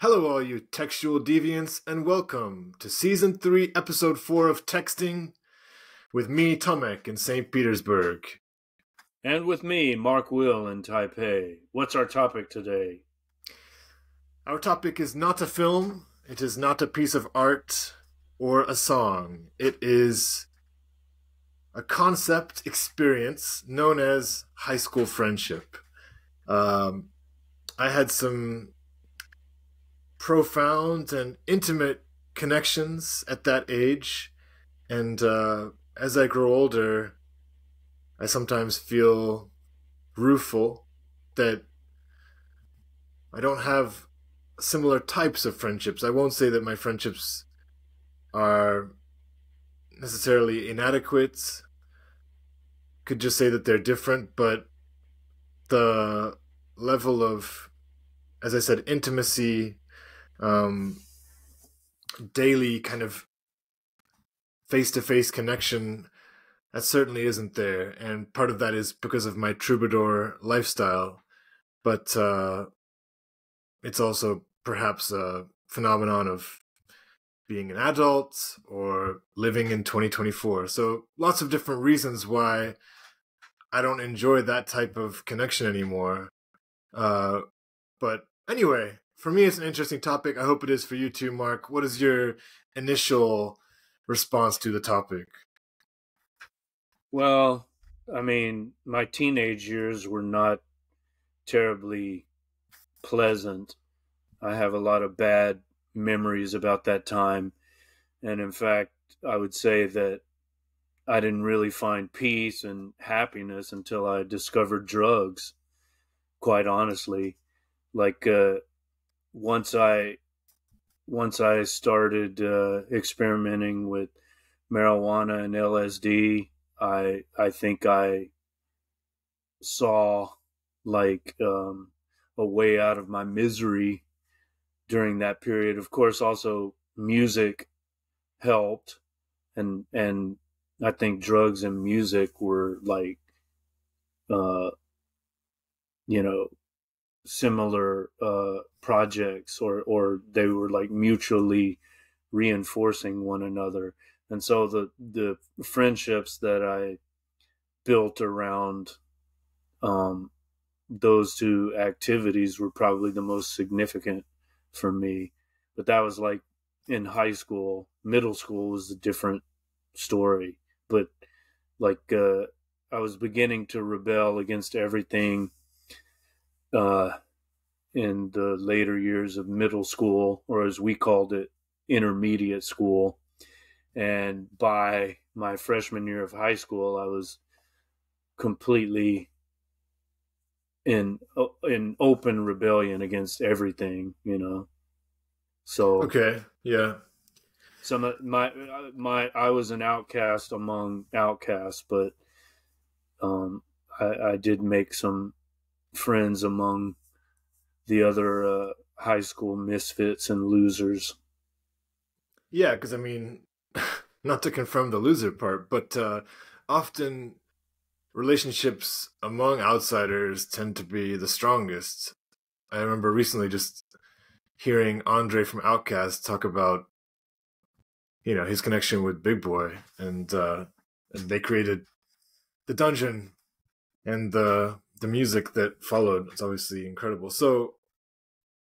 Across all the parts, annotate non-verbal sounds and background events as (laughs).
Hello, all you textual deviants, and welcome to Season 3, Episode 4 of Texting with me, Tomek, in St. Petersburg. And with me, Mark Will in Taipei. What's our topic today? Our topic is not a film, it is not a piece of art or a song. It is a concept experience known as high school friendship. Um, I had some profound and intimate connections at that age. And uh, as I grow older, I sometimes feel rueful that I don't have similar types of friendships. I won't say that my friendships are necessarily inadequate. Could just say that they're different, but the level of, as I said, intimacy um, daily kind of face to face connection that certainly isn't there. And part of that is because of my troubadour lifestyle. But uh, it's also perhaps a phenomenon of being an adult or living in 2024. So lots of different reasons why I don't enjoy that type of connection anymore. Uh, but anyway, for me, it's an interesting topic. I hope it is for you too, Mark. What is your initial response to the topic? Well, I mean, my teenage years were not terribly pleasant. I have a lot of bad memories about that time. And in fact, I would say that I didn't really find peace and happiness until I discovered drugs, quite honestly. Like, uh, once I once I started uh, experimenting with marijuana and LSD, I I think I saw like um, a way out of my misery during that period. Of course, also music helped, and and I think drugs and music were like, uh, you know, similar uh, projects or or they were like mutually reinforcing one another. And so the the friendships that i built around um, those two activities were probably the most significant for me. But that was like in high school. Middle school was a different story. But like uh, i was beginning to rebel against everything uh, in the later years of middle school, or as we called it, intermediate school. And by my freshman year of high school, I was completely in in open rebellion against everything, you know. So okay, yeah. Some my my I was an outcast among outcasts, but um, I, I did make some friends among the other uh, high school misfits and losers. Yeah, because I mean, (laughs) not to confirm the loser part, but uh, often relationships among outsiders tend to be the strongest. I remember recently just hearing Andre from OutKast talk about, you know, his connection with Big Boi, and uh, and they created the dungeon and the the music that followed is obviously incredible. So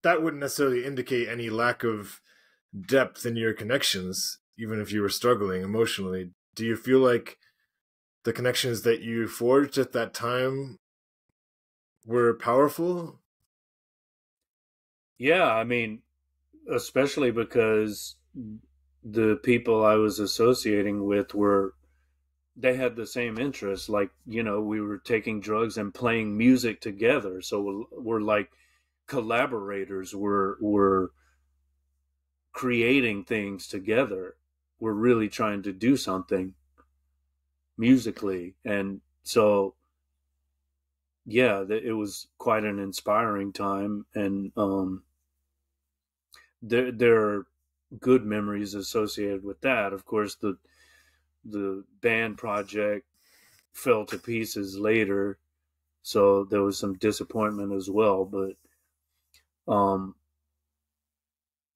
that wouldn't necessarily indicate any lack of depth in your connections, even if you were struggling emotionally. Do you feel like the connections that you forged at that time were powerful? Yeah, I mean, especially because the people I was associating with were they had the same interests like you know we were taking drugs and playing music together. So we're, we're like collaborators. We're we're creating things together. We're really trying to do something musically. And so yeah it was quite an inspiring time. And um there there are good memories associated with that. Of course the the band project fell to pieces later, so there was some disappointment as well. But um,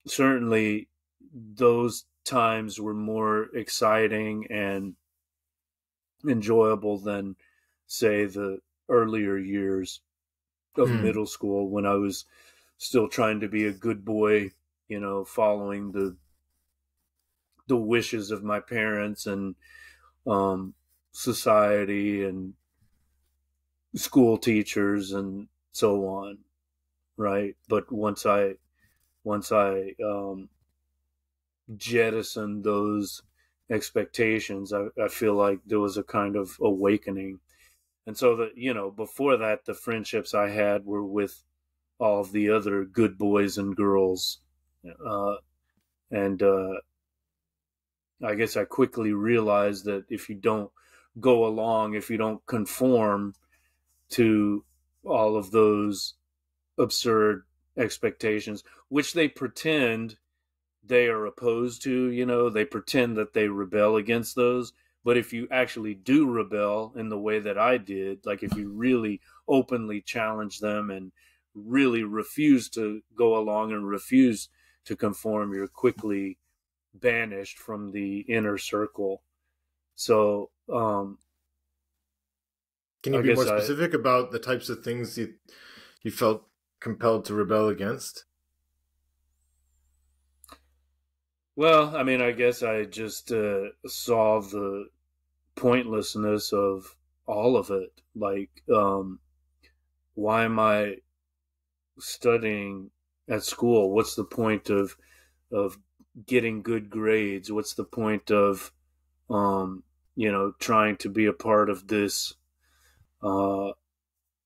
certainly those times were more exciting and enjoyable than say the earlier years of hmm. middle school when I was still trying to be a good boy, you know, following the the wishes of my parents and um, society and school teachers and so on, right? But once I once I um, jettisoned those expectations, I, I feel like there was a kind of awakening. And so that you know, before that, the friendships I had were with all of the other good boys and girls, uh, and uh, I guess I quickly realized that if you don't go along, if you don't conform to all of those absurd expectations, which they pretend they are opposed to, you know, they pretend that they rebel against those. But if you actually do rebel in the way that I did, like if you really openly challenge them and really refuse to go along and refuse to conform, you're quickly banished from the inner circle. So, um, can you I be more specific I, about the types of things you you felt compelled to rebel against? Well, I mean, I guess I just uh, saw the pointlessness of all of it. Like, um, why am I studying at school? What's the point of of getting good grades? What's the point of, um, you know, trying to be a part of this uh,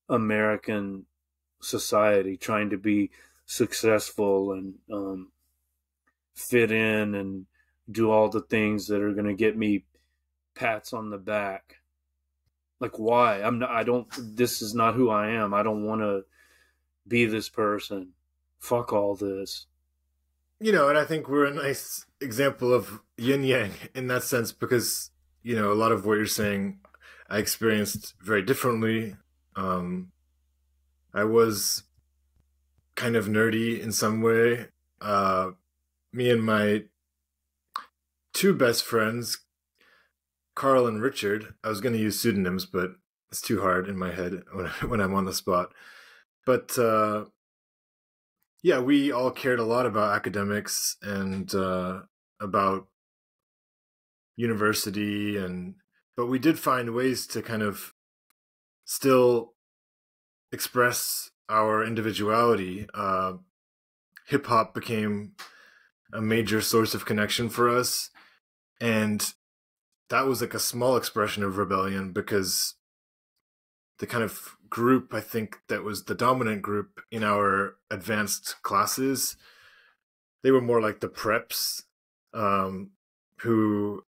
American society, trying to be successful and um, fit in and do all the things that are going to get me pats on the back. Like why? I'm not, I don't this is not who I am. I don't want to be this person. Fuck all this. You know, and I think we're a nice example of yin yang in that sense because, you know, a lot of what you're saying I experienced very differently. Um, I was kind of nerdy in some way. Uh, me and my two best friends, Carl and Richard, I was going to use pseudonyms, but it's too hard in my head when, (laughs) when I'm on the spot. But uh, yeah, we all cared a lot about academics and uh, about university and but we did find ways to kind of still express our individuality. Uh, Hip hop became a major source of connection for us, and that was like a small expression of rebellion because the kind of group I think that was the dominant group in our advanced classes, they were more like the preps, um, who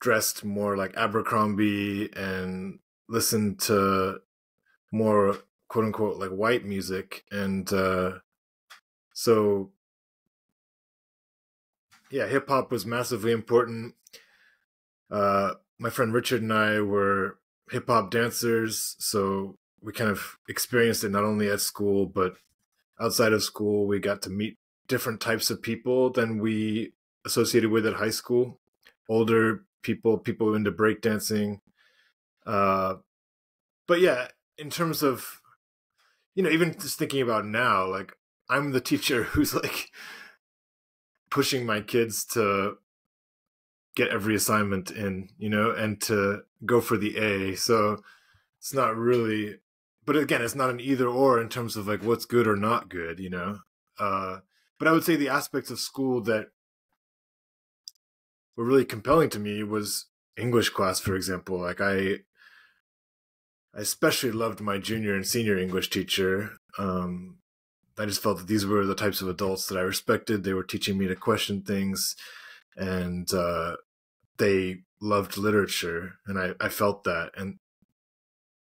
dressed more like Abercrombie and listened to more quote unquote like white music. And uh so yeah hip hop was massively important. Uh my friend Richard and I were hip hop dancers so we kind of experienced it not only at school but outside of school we got to meet different types of people than we associated with at high school older people, people into breakdancing. Uh, but yeah, in terms of, you know, even just thinking about now, like I'm the (laughs) teacher who's like pushing my kids to get every assignment in, you know, and to go for the A. So it's not really, but again, it's not an either or in terms of like what's good or not good, you know. Uh, but I would say the aspects of school that were really compelling to me was English class, for example. Like I, I especially loved my junior and senior English teacher. Um, I just felt that these were the types of adults that I respected. They were teaching me to question things, and uh, they loved literature, and I, I felt that, and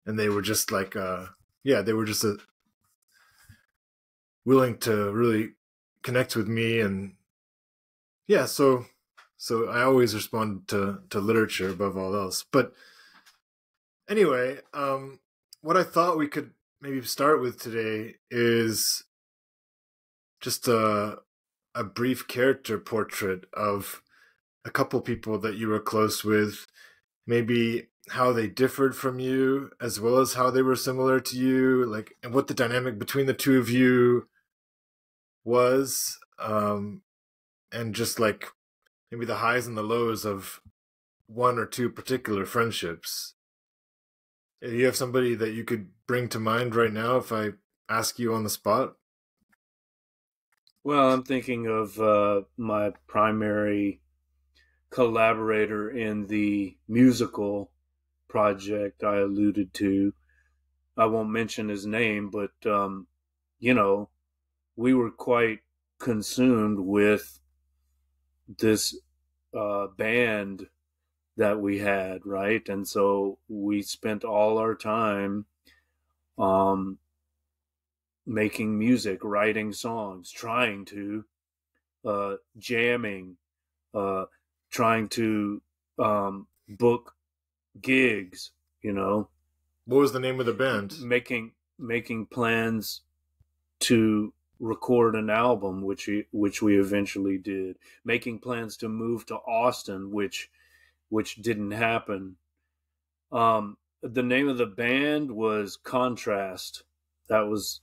and they were just like, uh, yeah, they were just a, uh, willing to really connect with me, and yeah, so so I always respond to to literature above all else. But anyway, um, what I thought we could maybe start with today is just a a brief character portrait of a couple people that you were close with, maybe how they differed from you as well as how they were similar to you, like and what the dynamic between the two of you was, um, and just like maybe the highs and the lows of one or two particular friendships. Do you have somebody that you could bring to mind right now if I ask you on the spot? Well, I'm thinking of uh, my primary collaborator in the musical project I alluded to. I won't mention his name, but um, you know, we were quite consumed with this uh, band that we had, right? And so we spent all our time um, making music, writing songs, trying to uh, jamming, uh, trying to um, book gigs. You know, what was the name of the band? Making making plans to record an album, which we, which we eventually did. Making plans to move to Austin, which which didn't happen. Um, the name of the band was Contrast. That was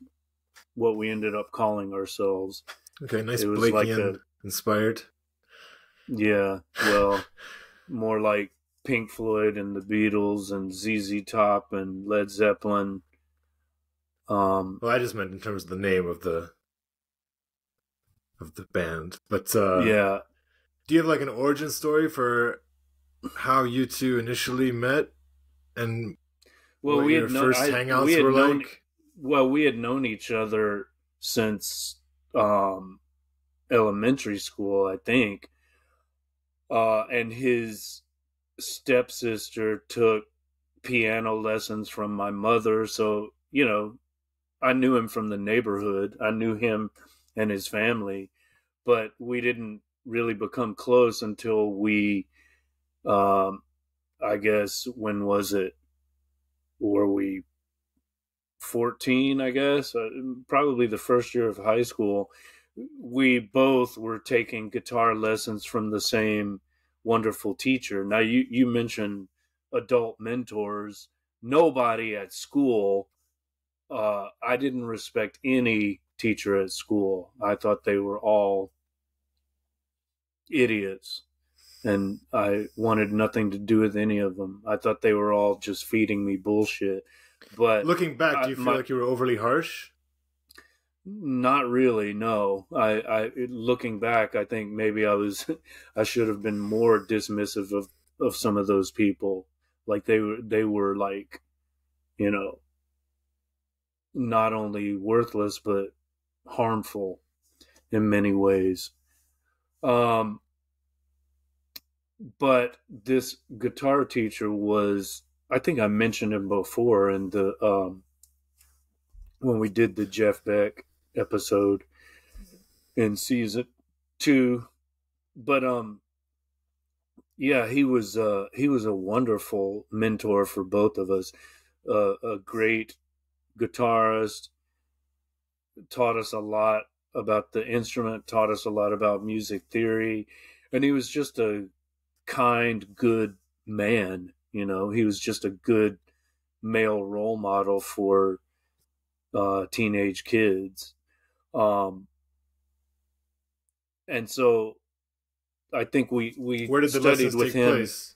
what we ended up calling ourselves. Okay, nice Blakean like inspired. Yeah, well, (laughs) more like Pink Floyd and the Beatles and ZZ Top and Led Zeppelin. Um, well, I just meant in terms of the name of the of the band, but uh, yeah. Do you have like an origin story for how you two initially met and well, we had known, first I, hangouts we had were known, like? well, we had known each other since um, elementary school, I think. Uh, and his stepsister took piano lessons from my mother. So, you know, I knew him from the neighborhood. I knew him and his family, but we didn't really become close until we, um, I guess, when was it? Were we 14, I guess, uh, probably the first year of high school, we both were taking guitar lessons from the same wonderful teacher. Now, you, you mentioned adult mentors. Nobody at school, uh, I didn't respect any teacher at school. I thought they were all idiots and I wanted nothing to do with any of them. I thought they were all just feeding me bullshit. But looking back, do you feel my, like you were overly harsh? Not really. No. I, I looking back, I think maybe I was, (laughs) I should have been more dismissive of of some of those people. Like they were, they were like, you know, not only worthless but harmful in many ways. Um, but this guitar teacher was I think I mentioned him before in the um, when we did the Jeff Beck episode in season two. But um yeah, he was uh he was a wonderful mentor for both of us. Uh, a great guitarist, taught us a lot about the instrument, taught us a lot about music theory, and he was just a kind, good man you know, he was just a good male role model for uh, teenage kids. Um, and so I think we, we Where did the studied with him. Place?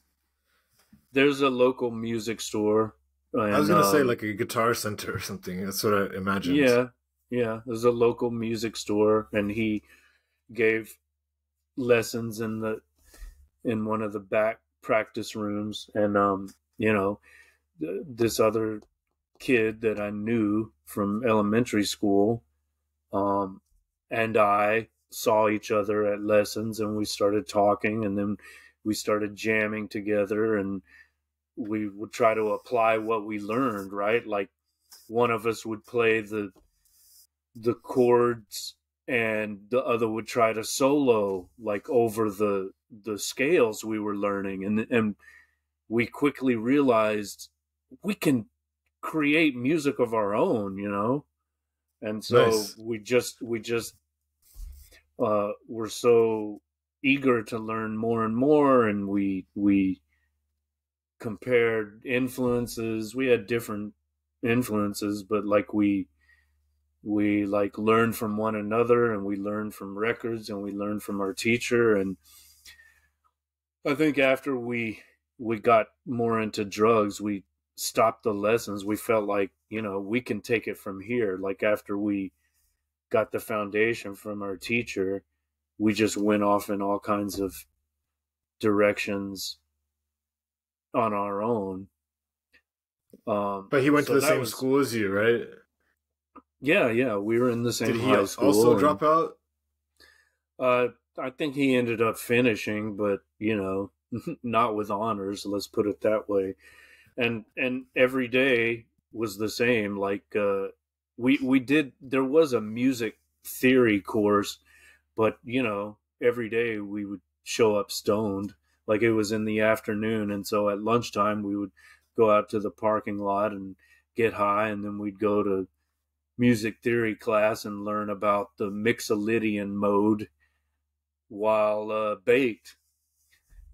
There's a local music store. And, I was to um, say like a guitar center or something. That's what I imagined. Yeah. Yeah. There's a local music store and he gave lessons in the, in one of the back practice rooms and um you know th- this other kid that I knew from elementary school um and I saw each other at lessons and we started talking and then we started jamming together and we would try to apply what we learned right? Like one of us would play the the chords and the other would try to solo like over the the scales we were learning and and we quickly realized we can create music of our own you know and so nice. we just we just uh, were so eager to learn more and more, and we we compared influences. We had different influences, but like we we like learned from one another, and we learned from records, and we learned from our teacher, and I think after we we got more into drugs, we stopped the lessons. We felt like you know we can take it from here. Like after we got the foundation from our teacher, we just went off in all kinds of directions on our own. Um, but he went so to the same was, school as you, right? Yeah, yeah, we were in the same Did he high school. Also, and, drop out. Uh, I think he ended up finishing, but you know, (laughs) not with honors. Let's put it that way. And and every day was the same. Like uh, we we did. There was a music theory course, but you know, every day we would show up stoned. Like it was in the afternoon, and so at lunchtime we would go out to the parking lot and get high, and then we'd go to music theory class and learn about the Mixolydian mode while uh, baked.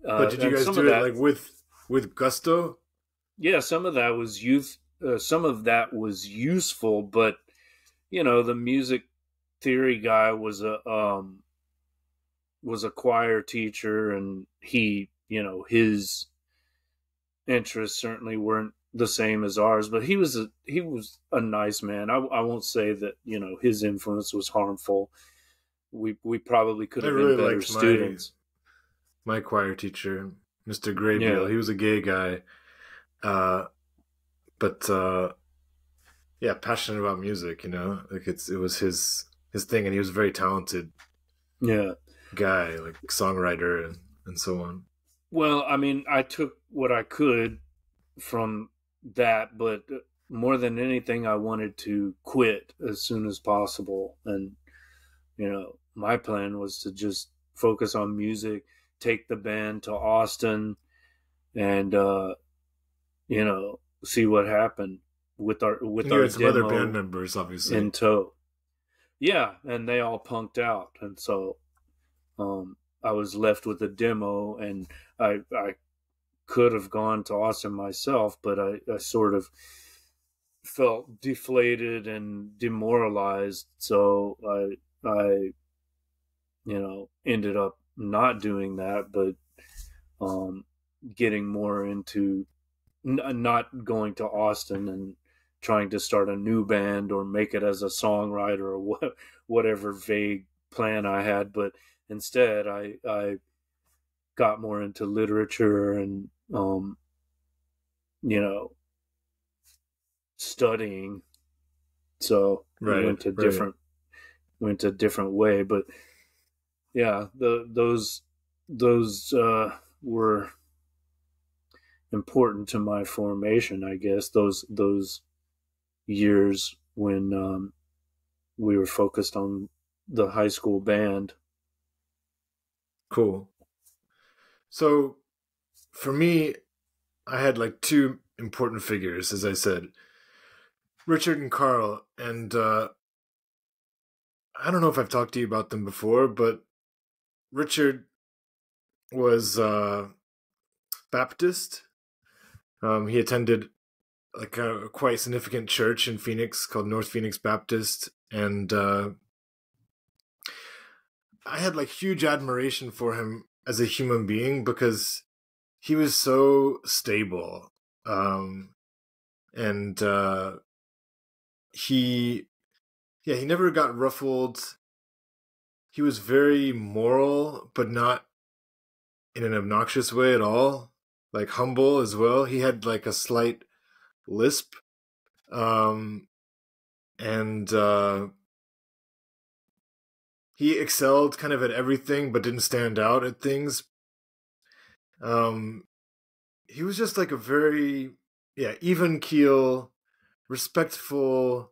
Uh, but did you guys do it that, like with with gusto? Yeah, some of that was youth. Uh, some of that was useful, but you know, the music theory guy was a um, was a choir teacher, and he, you know, his interests certainly weren't the same as ours. But he was a he was a nice man. I, I won't say that you know his influence was harmful we we probably could have really been better students. My, my, choir teacher, Mr. Graybill, yeah. he was a gay guy, uh, but uh, yeah, passionate about music. You know, like it's it was his his thing, and he was very talented. Yeah, guy like songwriter and and so on. Well, I mean, I took what I could from that, but more than anything, I wanted to quit as soon as possible and you know, my plan was to just focus on music, take the band to Austin, and uh, you know, see what happened with our with and our some other band members, obviously in tow. Yeah, and they all punked out, and so um, I was left with a demo, and I I could have gone to Austin myself, but I, I sort of felt deflated and demoralized, so I I, you know, ended up not doing that, but um, getting more into n- not going to Austin and trying to start a new band or make it as a songwriter or what, whatever vague plan I had. But instead, I I got more into literature and um, you know studying. So right, I went to right. different went a different way. But yeah, the those those uh, were important to my formation, I guess. Those those years when um, we were focused on the high school band. Cool. So for me, I had like two important figures, as I said, Richard and Carl, and uh, I don't know if I've talked to you about them before, but Richard was uh, Baptist. Um, he attended like a quite significant church in Phoenix called North Phoenix Baptist, and uh, I had like huge admiration for him as a human being because he was so stable, um, and uh, he yeah, he never got ruffled. He was very moral, but not in an obnoxious way at all. Like humble as well. He had like a slight lisp. Um and uh he excelled kind of at everything but didn't stand out at things. Um he was just like a very yeah, even keel, respectful,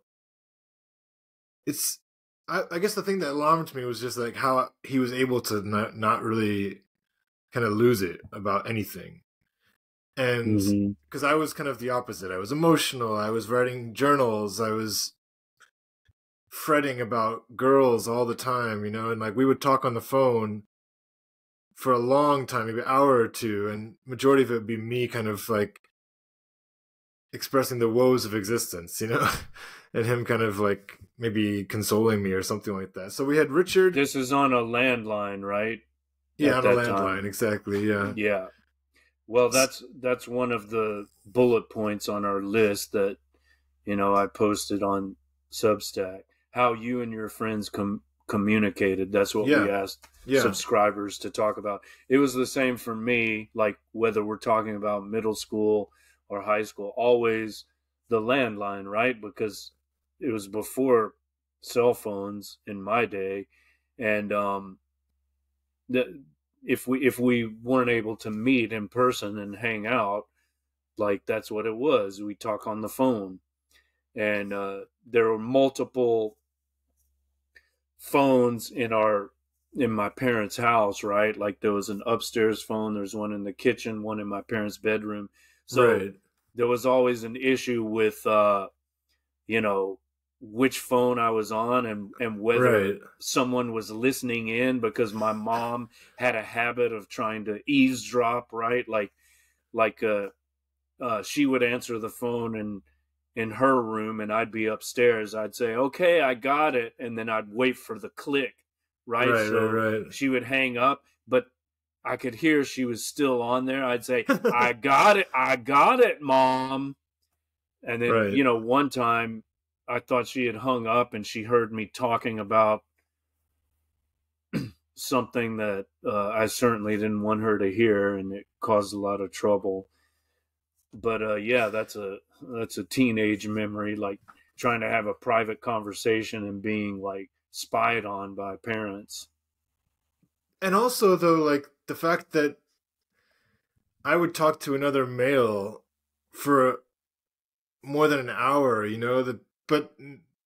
it's I, I, guess the thing that alarmed me was just like how he was able to not not really kind of lose it about anything and because mm-hmm. i was kind of the opposite i was emotional i was writing journals i was fretting about girls all the time, you know, and like we would talk on the phone for a long time, maybe an hour or two, and majority of it would be me kind of like expressing the woes of existence, you know, (laughs) and him kind of like maybe consoling me or something like that. So we had Richard. This is on a landline, right? Yeah, At on a landline, exactly. Yeah. Yeah. Well, that's that's one of the bullet points on our list that you know I posted on Substack. How you and your friends com- communicated. That's what yeah. we asked yeah. subscribers to talk about. It was the same for me. Like whether we're talking about middle school or high school, always the landline, right? Because it was before cell phones in my day, and um, the if we if we weren't able to meet in person and hang out, like that's what it was. We talk on the phone, and uh, there were multiple phones in our in my parents' house, right? Like there was an upstairs phone, there's one in the kitchen, one in my parents' bedroom. So right. there was always an issue with uh you know which phone I was on and and whether right. someone was listening in because my mom had a habit of trying to eavesdrop, right? Like like uh, uh she would answer the phone and in her room and I'd be upstairs. I'd say, "Okay, I got it," and then I'd wait for the click, right? right so right, right. she would hang up, but I could hear she was still on there. I'd say, (laughs) "I got it, I got it, mom." And then you know, one time I thought she had hung up and she heard me talking about (clears throat) something that uh, I certainly didn't want her to hear, and it caused a lot of trouble. But uh, yeah, that's a that's a teenage memory, like trying to have a private conversation and being like spied on by parents. And also, though, like the fact that I would talk to another male for more than an hour, you know, the but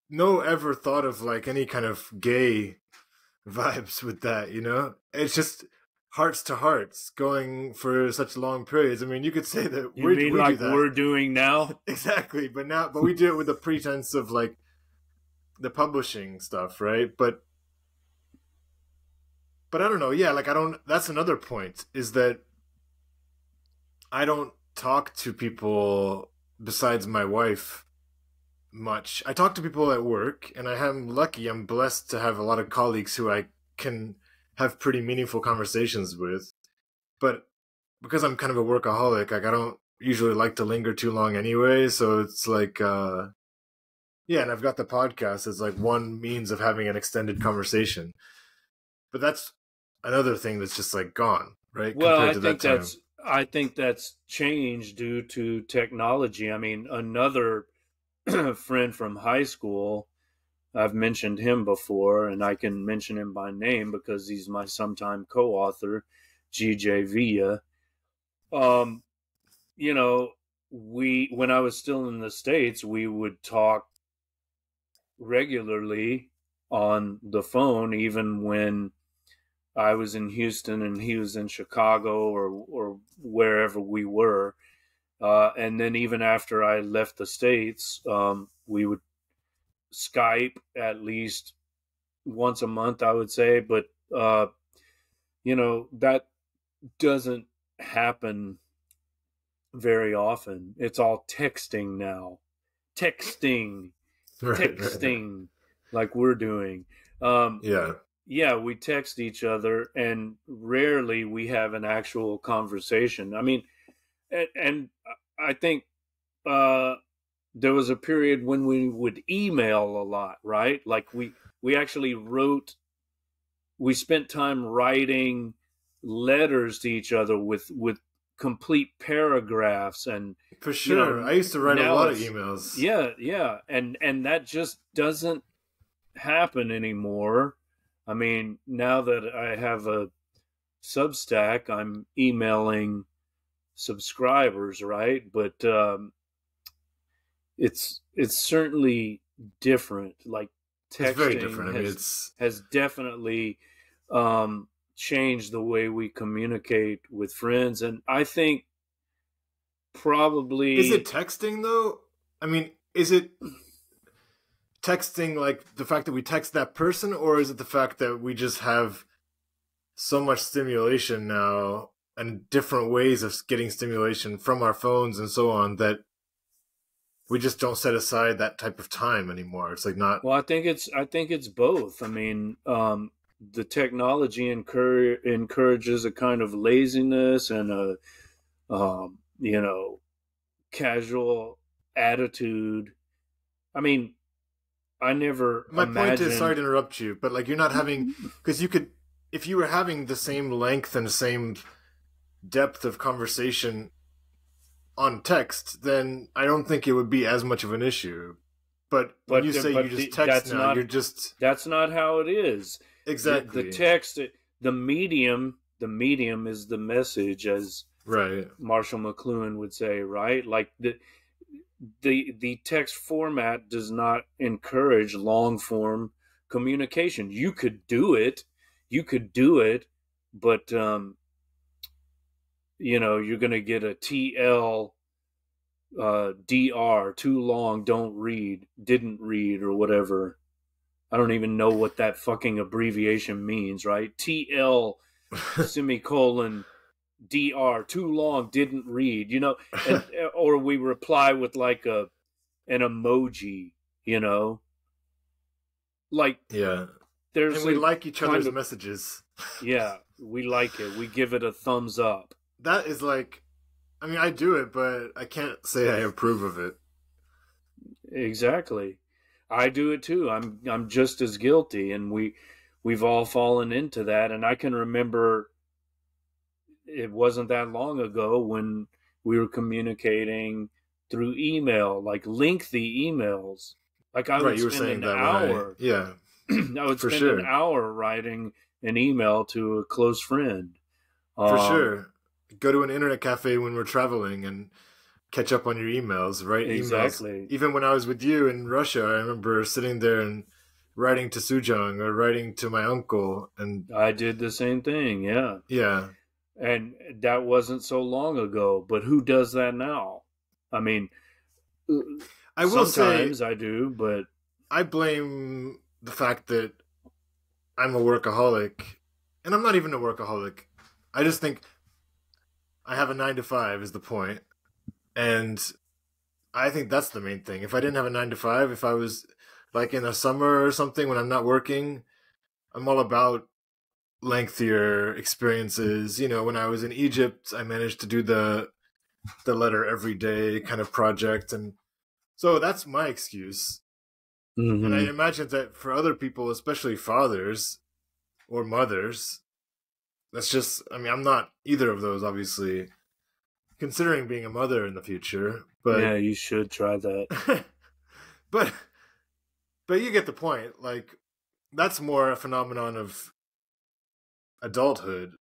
no ever thought of like any kind of gay (laughs) vibes with that, you know? It's just hearts to hearts going for such long periods. I mean, you could say that you mean we like do we're doing now. (laughs) exactly, but now, but we do it with the pretense of like the publishing stuff, right? But, but I don't know. Yeah, like I don't. That's another point is that I don't talk to people besides my wife much. I talk to people at work, and I am lucky. I'm blessed to have a lot of colleagues who I can have pretty meaningful conversations with. But because I'm kind of a workaholic, like I don't usually like to linger too long anyway. So it's like, uh, yeah, and I've got the podcast as like one means of having an extended conversation. But that's another thing that's just like gone, right? Well, I think that that's I think that's changed due to technology. I mean, another (clears throat) friend from high school. I've mentioned him before, and I can mention him by name because he's my sometime co-author, GJ Villa. Um, you know, we when I was still in the states, we would talk regularly on the phone, even when I was in Houston and he was in Chicago or or wherever we were. Uh, and then even after I left the states, um, we would Skype at least once a month, I would say. But uh, you know that doesn't happen very often. It's all texting now, texting, (laughs) right, texting, right. like we're doing. Um, yeah, yeah, we text each other, and rarely we have an actual conversation. I mean and, and I think uh, there was a period when we would email a lot, right? Like we we actually wrote, we spent time writing letters to each other with with complete paragraphs and for sure you know, i used to write a lot of emails. Yeah yeah. And and that just doesn't happen anymore. I mean now that i have a substack i'm emailing subscribers, right? But um, it's it's certainly different. Like texting different. Has, has definitely um, changed the way we communicate with friends, and I think probably is it texting though. I mean, is it? texting like the fact that we text that person, or is it the fact that we just have so much stimulation now and different ways of getting stimulation from our phones and so on that we just don't set aside that type of time anymore. It's like not. Well, I think it's I think it's both. I mean, um, the technology encourage, encourages a kind of laziness and a, um, you know, casual attitude. I mean, I never. My imagined... point is, sorry to interrupt you, but like you're not having because you could if you were having the same length and the same depth of conversation on text, then I don't think it would be as much of an issue. But, but when you say you just text now, not, you're just that's not how it is. Exactly. The, the, text, the medium, the medium is the message, as right Marshall McLuhan would say. Right, like the the the text format does not encourage long form communication. You could do it, you could do it, but um, you know, you're going to get a TL uh, DR, too long, don't read, didn't read, or whatever. I don't even know what that fucking abbreviation means, right? TL (laughs) semicolon DR, too long, didn't read, you know, and, (laughs) or we reply with like a an emoji, you know, like yeah. There's and we like each other's of, messages. yeah, we like it. We give it a thumbs up that is like I mean I do it, but I can't say I approve of it. Exactly. I do it too. I'm I'm just as guilty and we we've all fallen into that and I can remember it wasn't that long ago when we were communicating through email, like lengthy emails. Like I right, would spend an hour. Way. (clears throat) Yeah. I would spend sure. an hour writing an email to a close friend. For um, sure go to an internet cafe when we're traveling and catch up on your emails, right? Exactly. Emails. Even when I was with you in Russia, I remember sitting there and writing to Sujong or writing to my uncle and I did the same thing, yeah. Yeah. And that wasn't so long ago, but who does that now? I mean, uh, I will sometimes say I do, but I blame the fact that I'm a workaholic, and I'm not even a workaholic. I just think I have a nine to five is the point, and I think that's the main thing. If I didn't have a nine to five, if I was like in the summer or something when I'm not working, I'm all about lengthier experiences. You know, when I was in Egypt, I managed to do the the letter every day kind of project, and so that's my excuse. Mm-hmm. And I mm-hmm. imagine that for other people, especially fathers or mothers, that's just I mean I'm not either of those obviously considering being a mother in the future but yeah you should try that. (laughs) But but you get the point. Like that's more a phenomenon of adulthood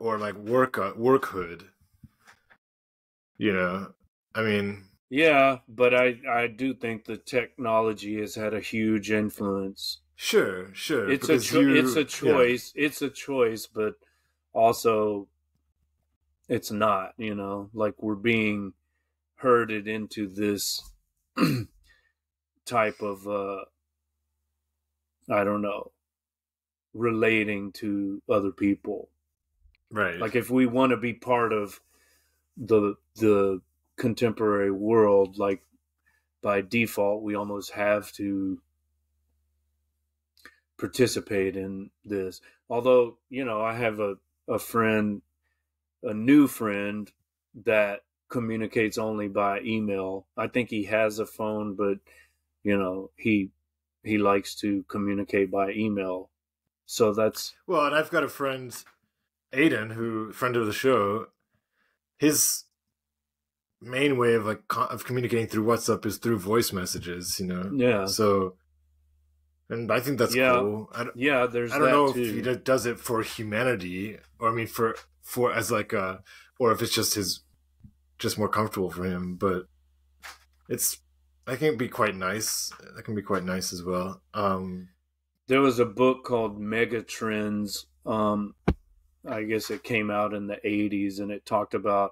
or like work uh, workhood. You know i mean yeah but i i do think the technology has had a huge influence Sure, sure. It's a cho- you, it's a choice. Yeah. It's a choice, but also it's not. You know, like we're being herded into this (clears throat) type of uh I don't know relating to other people. Right. Like if we want to be part of the the contemporary world like by default we almost have to participate in this. Although, you know, I have a, a friend, a new friend that communicates only by email. I think he has a phone, but you know, he he likes to communicate by email. So that's well, and I've got a friend, Aiden, who friend of the show. His main way of like of communicating through WhatsApp is through voice messages. You know, yeah. So and I think that's yeah. cool. I yeah, there's. I don't know too. if he does it for humanity, or I mean, for for as like a, or if it's just his, just more comfortable for him. But it's, I think, be quite nice. That can be quite nice as well. Um, there was a book called Megatrends. Um, I guess it came out in the '80s, and it talked about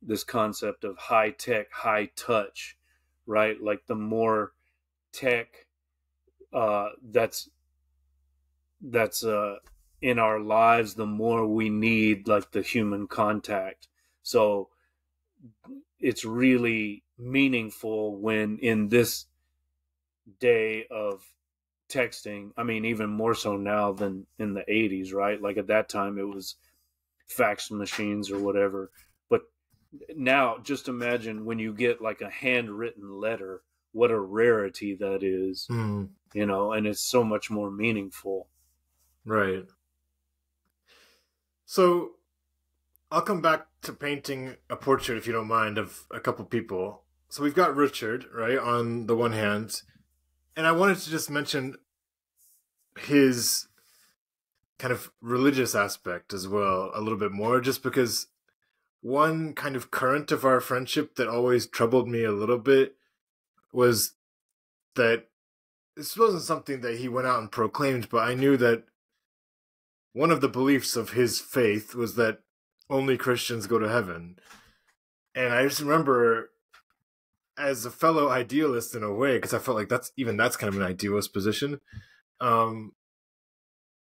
this concept of high tech, high touch, right? Like the more tech uh, that's that's uh, in our lives, the more we need like the human contact. So it's really meaningful when in this day of texting, I mean, even more so now than in the 80s, right? Like at that time, it was fax machines or whatever. But now, just imagine when you get like a handwritten letter, what a rarity that is, Mm, you know, and it's so much more meaningful. right. So I'll come back to painting a portrait, if you don't mind, of a couple people. So we've got Richard, right, on the one hand. And I wanted to just mention his kind of religious aspect as well, a little bit more, just because one kind of current of our friendship that always troubled me a little bit was that this wasn't something that he went out and proclaimed, but I knew that one of the beliefs of his faith was that only Christians go to heaven. And I just remember as a fellow idealist in a way, because I felt like that's even that's kind of an idealist position. Um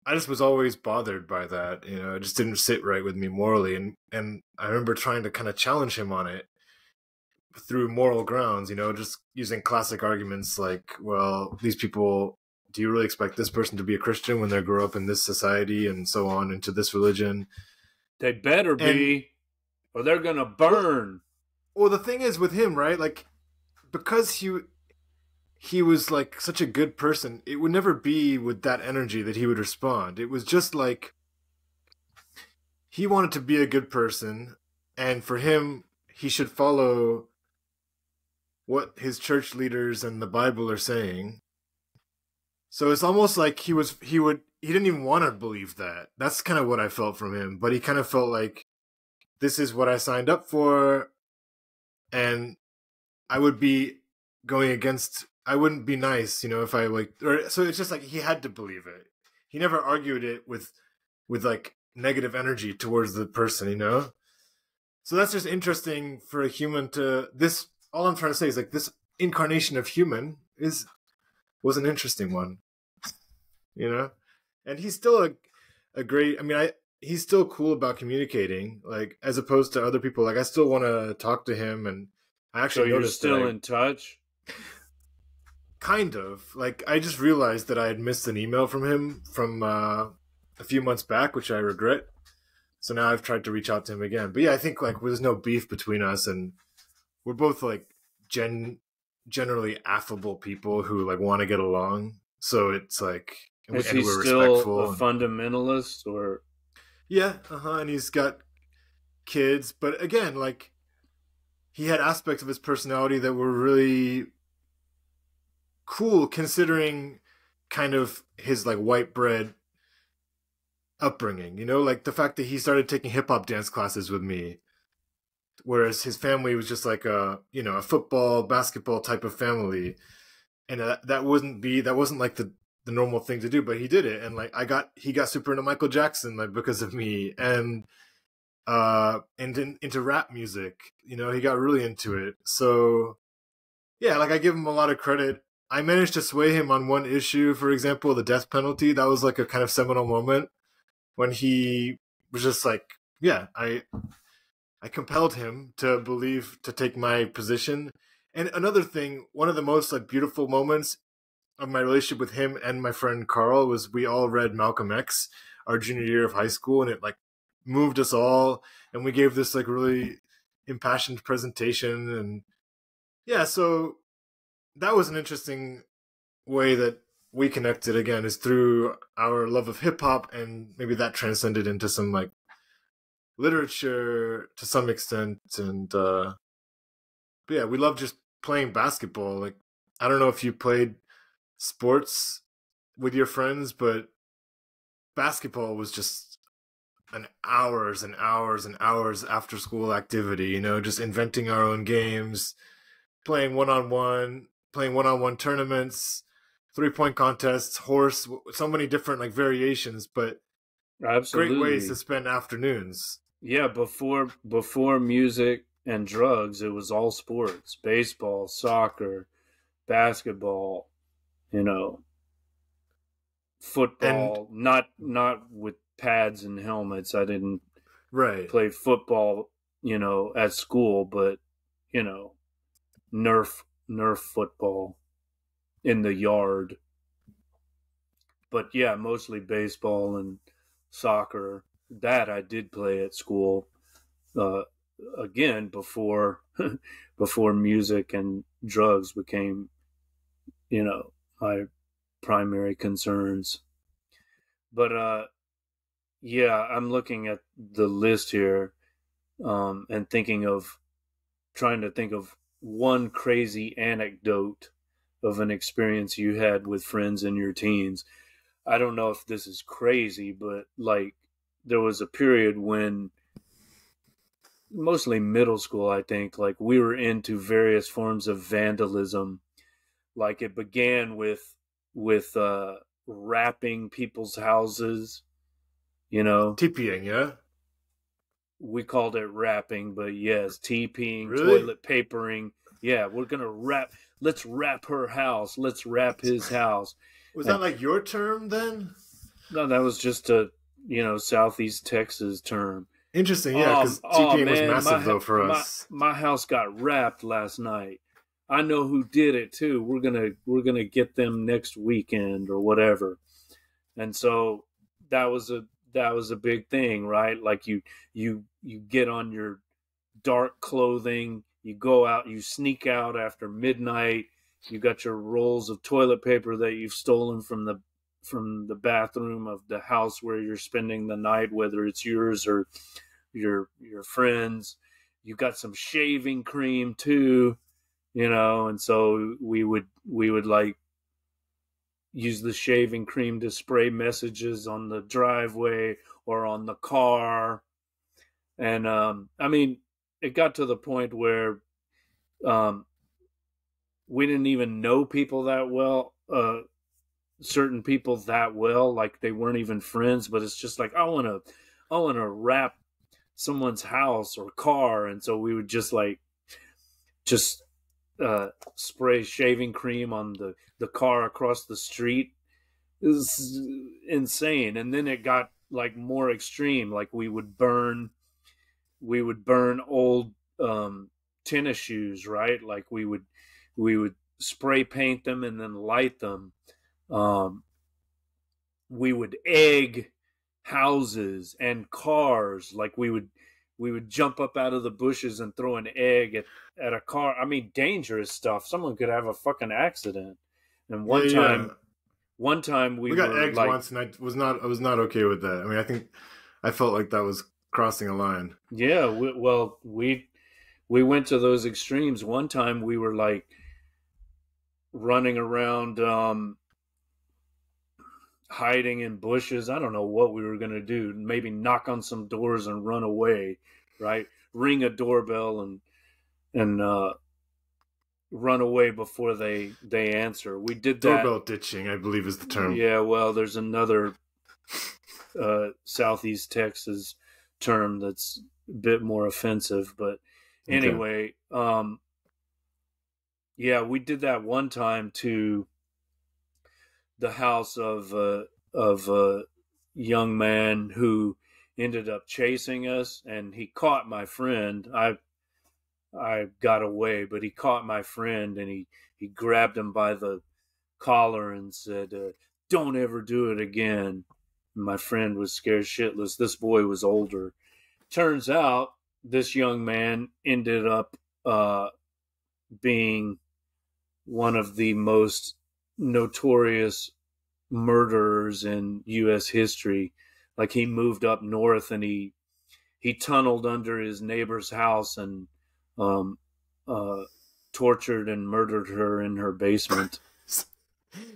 I just was always bothered by that, you know, it just didn't sit right with me morally and and I remember trying to kind of challenge him on it through moral grounds, you know, just using classic arguments like, well, these people do you really expect this person to be a Christian when they grow up in this society and so on into this religion? They better be, or they're gonna burn. Well, the thing is with him, right? Like because he he was like such a good person, it would never be with that energy that he would respond. It was just like he wanted to be a good person and for him he should follow what his church leaders and the Bible are saying. So it's almost like he was he would he didn't even want to believe that. That's kind of what I felt from him, but he kind of felt like this is what I signed up for and I would be going against I wouldn't be nice, you know, if I like or so it's just like he had to believe it. He never argued it with with like negative energy towards the person, you know? So that's just interesting for a human to this all I'm trying to say is like this incarnation of human is was an interesting one. You know? And he's still a a great I mean I he's still cool about communicating, like as opposed to other people. Like I still want to talk to him and I actually So you're noticed still I- in touch. kind of like i just realized that i had missed an email from him from uh, a few months back which i regret so now i've tried to reach out to him again but yeah i think like there's no beef between us and we're both like gen generally affable people who like want to get along. So it's like and Is and he we're still respectful a and- fundamentalist, or? Yeah, uh-huh, and he's got kids, but again, like he had aspects of his personality that were really cool considering kind of his like white bread upbringing, you know, like the fact that he started taking hip hop dance classes with me whereas his family was just like a, you know, a football, basketball type of family and uh, that wouldn't be that wasn't like the the normal thing to do, but he did it, and like I got he got super into Michael Jackson like because of me, and uh and in, into rap music, you know, he got really into it. So yeah, like I give him a lot of credit. I managed to sway him on one issue, for example, the death penalty. That was like a kind of seminal moment when he was just like, yeah, I I compelled him to believe to take my position. And another thing, one of the most like beautiful moments of my relationship with him and my friend Carl was we all read Malcolm X our junior year of high school and it like moved us all and we gave this like really impassioned presentation and yeah so that was an interesting way that we connected again is through our love of hip hop and maybe that transcended into some like literature to some extent and uh but yeah we love just playing basketball like i don't know if you played sports with your friends, but basketball was just an hours and hours and hours after school activity, you know, just inventing our own games, playing one on one, playing one on one tournaments, three point contests, horse, so many different like variations, but absolutely great ways to spend afternoons. Yeah, before before music and drugs, it was all sports: baseball, soccer, basketball. You know, football, and, not not with pads and helmets. I didn't right play football, you know, at school, but you know, Nerf Nerf football in the yard. But yeah, mostly baseball and soccer. That I did play at school. Uh, again, before (laughs) before music and drugs became, you know, my primary concerns. But uh, yeah, I'm looking at the list here um, and thinking of trying to think of one crazy anecdote of an experience you had with friends in your teens. I don't know if this is crazy, but like there was a period when mostly middle school, I think, like we were into various forms of vandalism. Like it began with with uh wrapping people's houses, you know. TPing, yeah. We called it wrapping, but yes, TPing, really? toilet papering. Yeah, we're gonna wrap let's wrap her house, let's wrap his house. Was and, that like your term then? No, that was just a you know, Southeast Texas term. Interesting, yeah, because um, oh, was massive my, though for us. My, my house got wrapped last night. I know who did it too. We're gonna we're gonna get them next weekend or whatever. And so that was a that was a big thing, right? Like you you you get on your dark clothing, you go out, you sneak out after midnight, you got your rolls of toilet paper that you've stolen from the from the bathroom of the house where you're spending the night, whether it's yours or your your friends. you've got some shaving cream too, you know, and so we would we would like use the shaving cream to spray messages on the driveway or on the car. And um I mean, it got to the point where um we didn't even know people that well uh certain people that well like they weren't even friends but it's just like i want to i want to wrap someone's house or car and so we would just like just uh spray shaving cream on the the car across the street. It was insane and then it got like more extreme like we would burn we would burn old um tennis shoes right? Like we would we would spray paint them and then light them um, we would egg houses and cars. Like we would we would jump up out of the bushes and throw an egg at, at a car. I mean, dangerous stuff. Someone could have a fucking accident. And one yeah, time, yeah. one time we, we got eggs like, once, and I was not I was not okay with that. I mean, I think I felt like that was crossing a line. Yeah, we, well, we we went to those extremes. One time we were like running around um, hiding in bushes. I don't know what we were going to do. Maybe knock on some doors and run away, right? Ring a doorbell and and uh, run away before they they answer. We did that. Doorbell ditching, I believe, is the term. Yeah, well, there's another uh, Southeast Texas term that's a bit more offensive, but anyway, okay. um, yeah, we did that one time to the house of uh, of a young man who ended up chasing us, and he caught my friend. I I got away, but he caught my friend, and he he grabbed him by the collar and said, uh, "Don't ever do it again." my friend was scared shitless. This boy was older. Turns out this young man ended up uh, being one of the most notorious murderers in U.S. history. Like he moved up north and he he tunneled under his neighbor's house and um, uh, tortured and murdered her in her basement.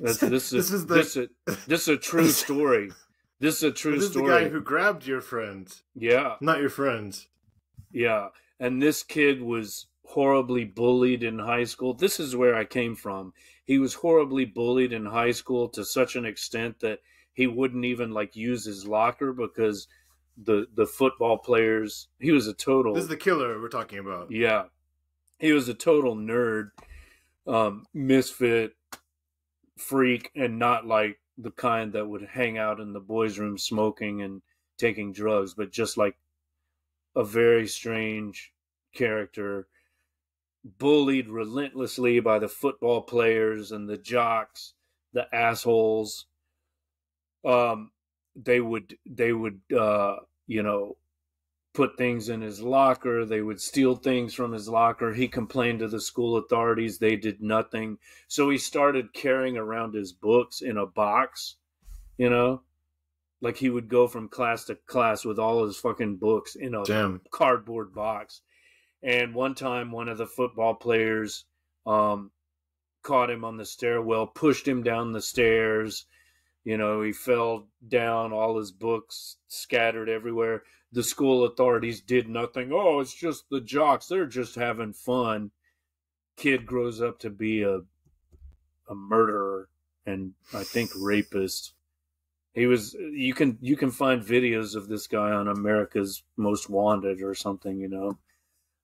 That's, (laughs) this, is, this is the, this, is, this is a true (laughs) story. This is a true this story. This is the guy who grabbed your friend. Yeah, not your friend. Yeah, and this kid was horribly bullied in high school. This is where I came from. He was horribly bullied in high school to such an extent that he wouldn't even like use his locker because the the football players he was a total This is the killer we're talking about. Yeah. He was a total nerd, um, misfit, freak, and not like the kind that would hang out in the boys' room smoking and taking drugs, but just like a very strange character, bullied relentlessly by the football players and the jocks, the assholes. Um, they would they would uh, you know put things in his locker. They would steal things from his locker. He complained to the school authorities. They did nothing. So he started carrying around his books in a box, you know? Like he would go from class to class with all his fucking books in a Damn. cardboard box. And one time, one of the football players um, caught him on the stairwell, pushed him down the stairs. You know, he fell down, all his books scattered everywhere the school authorities did nothing. Oh, it's just the jocks. They're just having fun. Kid grows up to be a a murderer and I think rapist. He was you can you can find videos of this guy on America's Most Wanted or something, you know.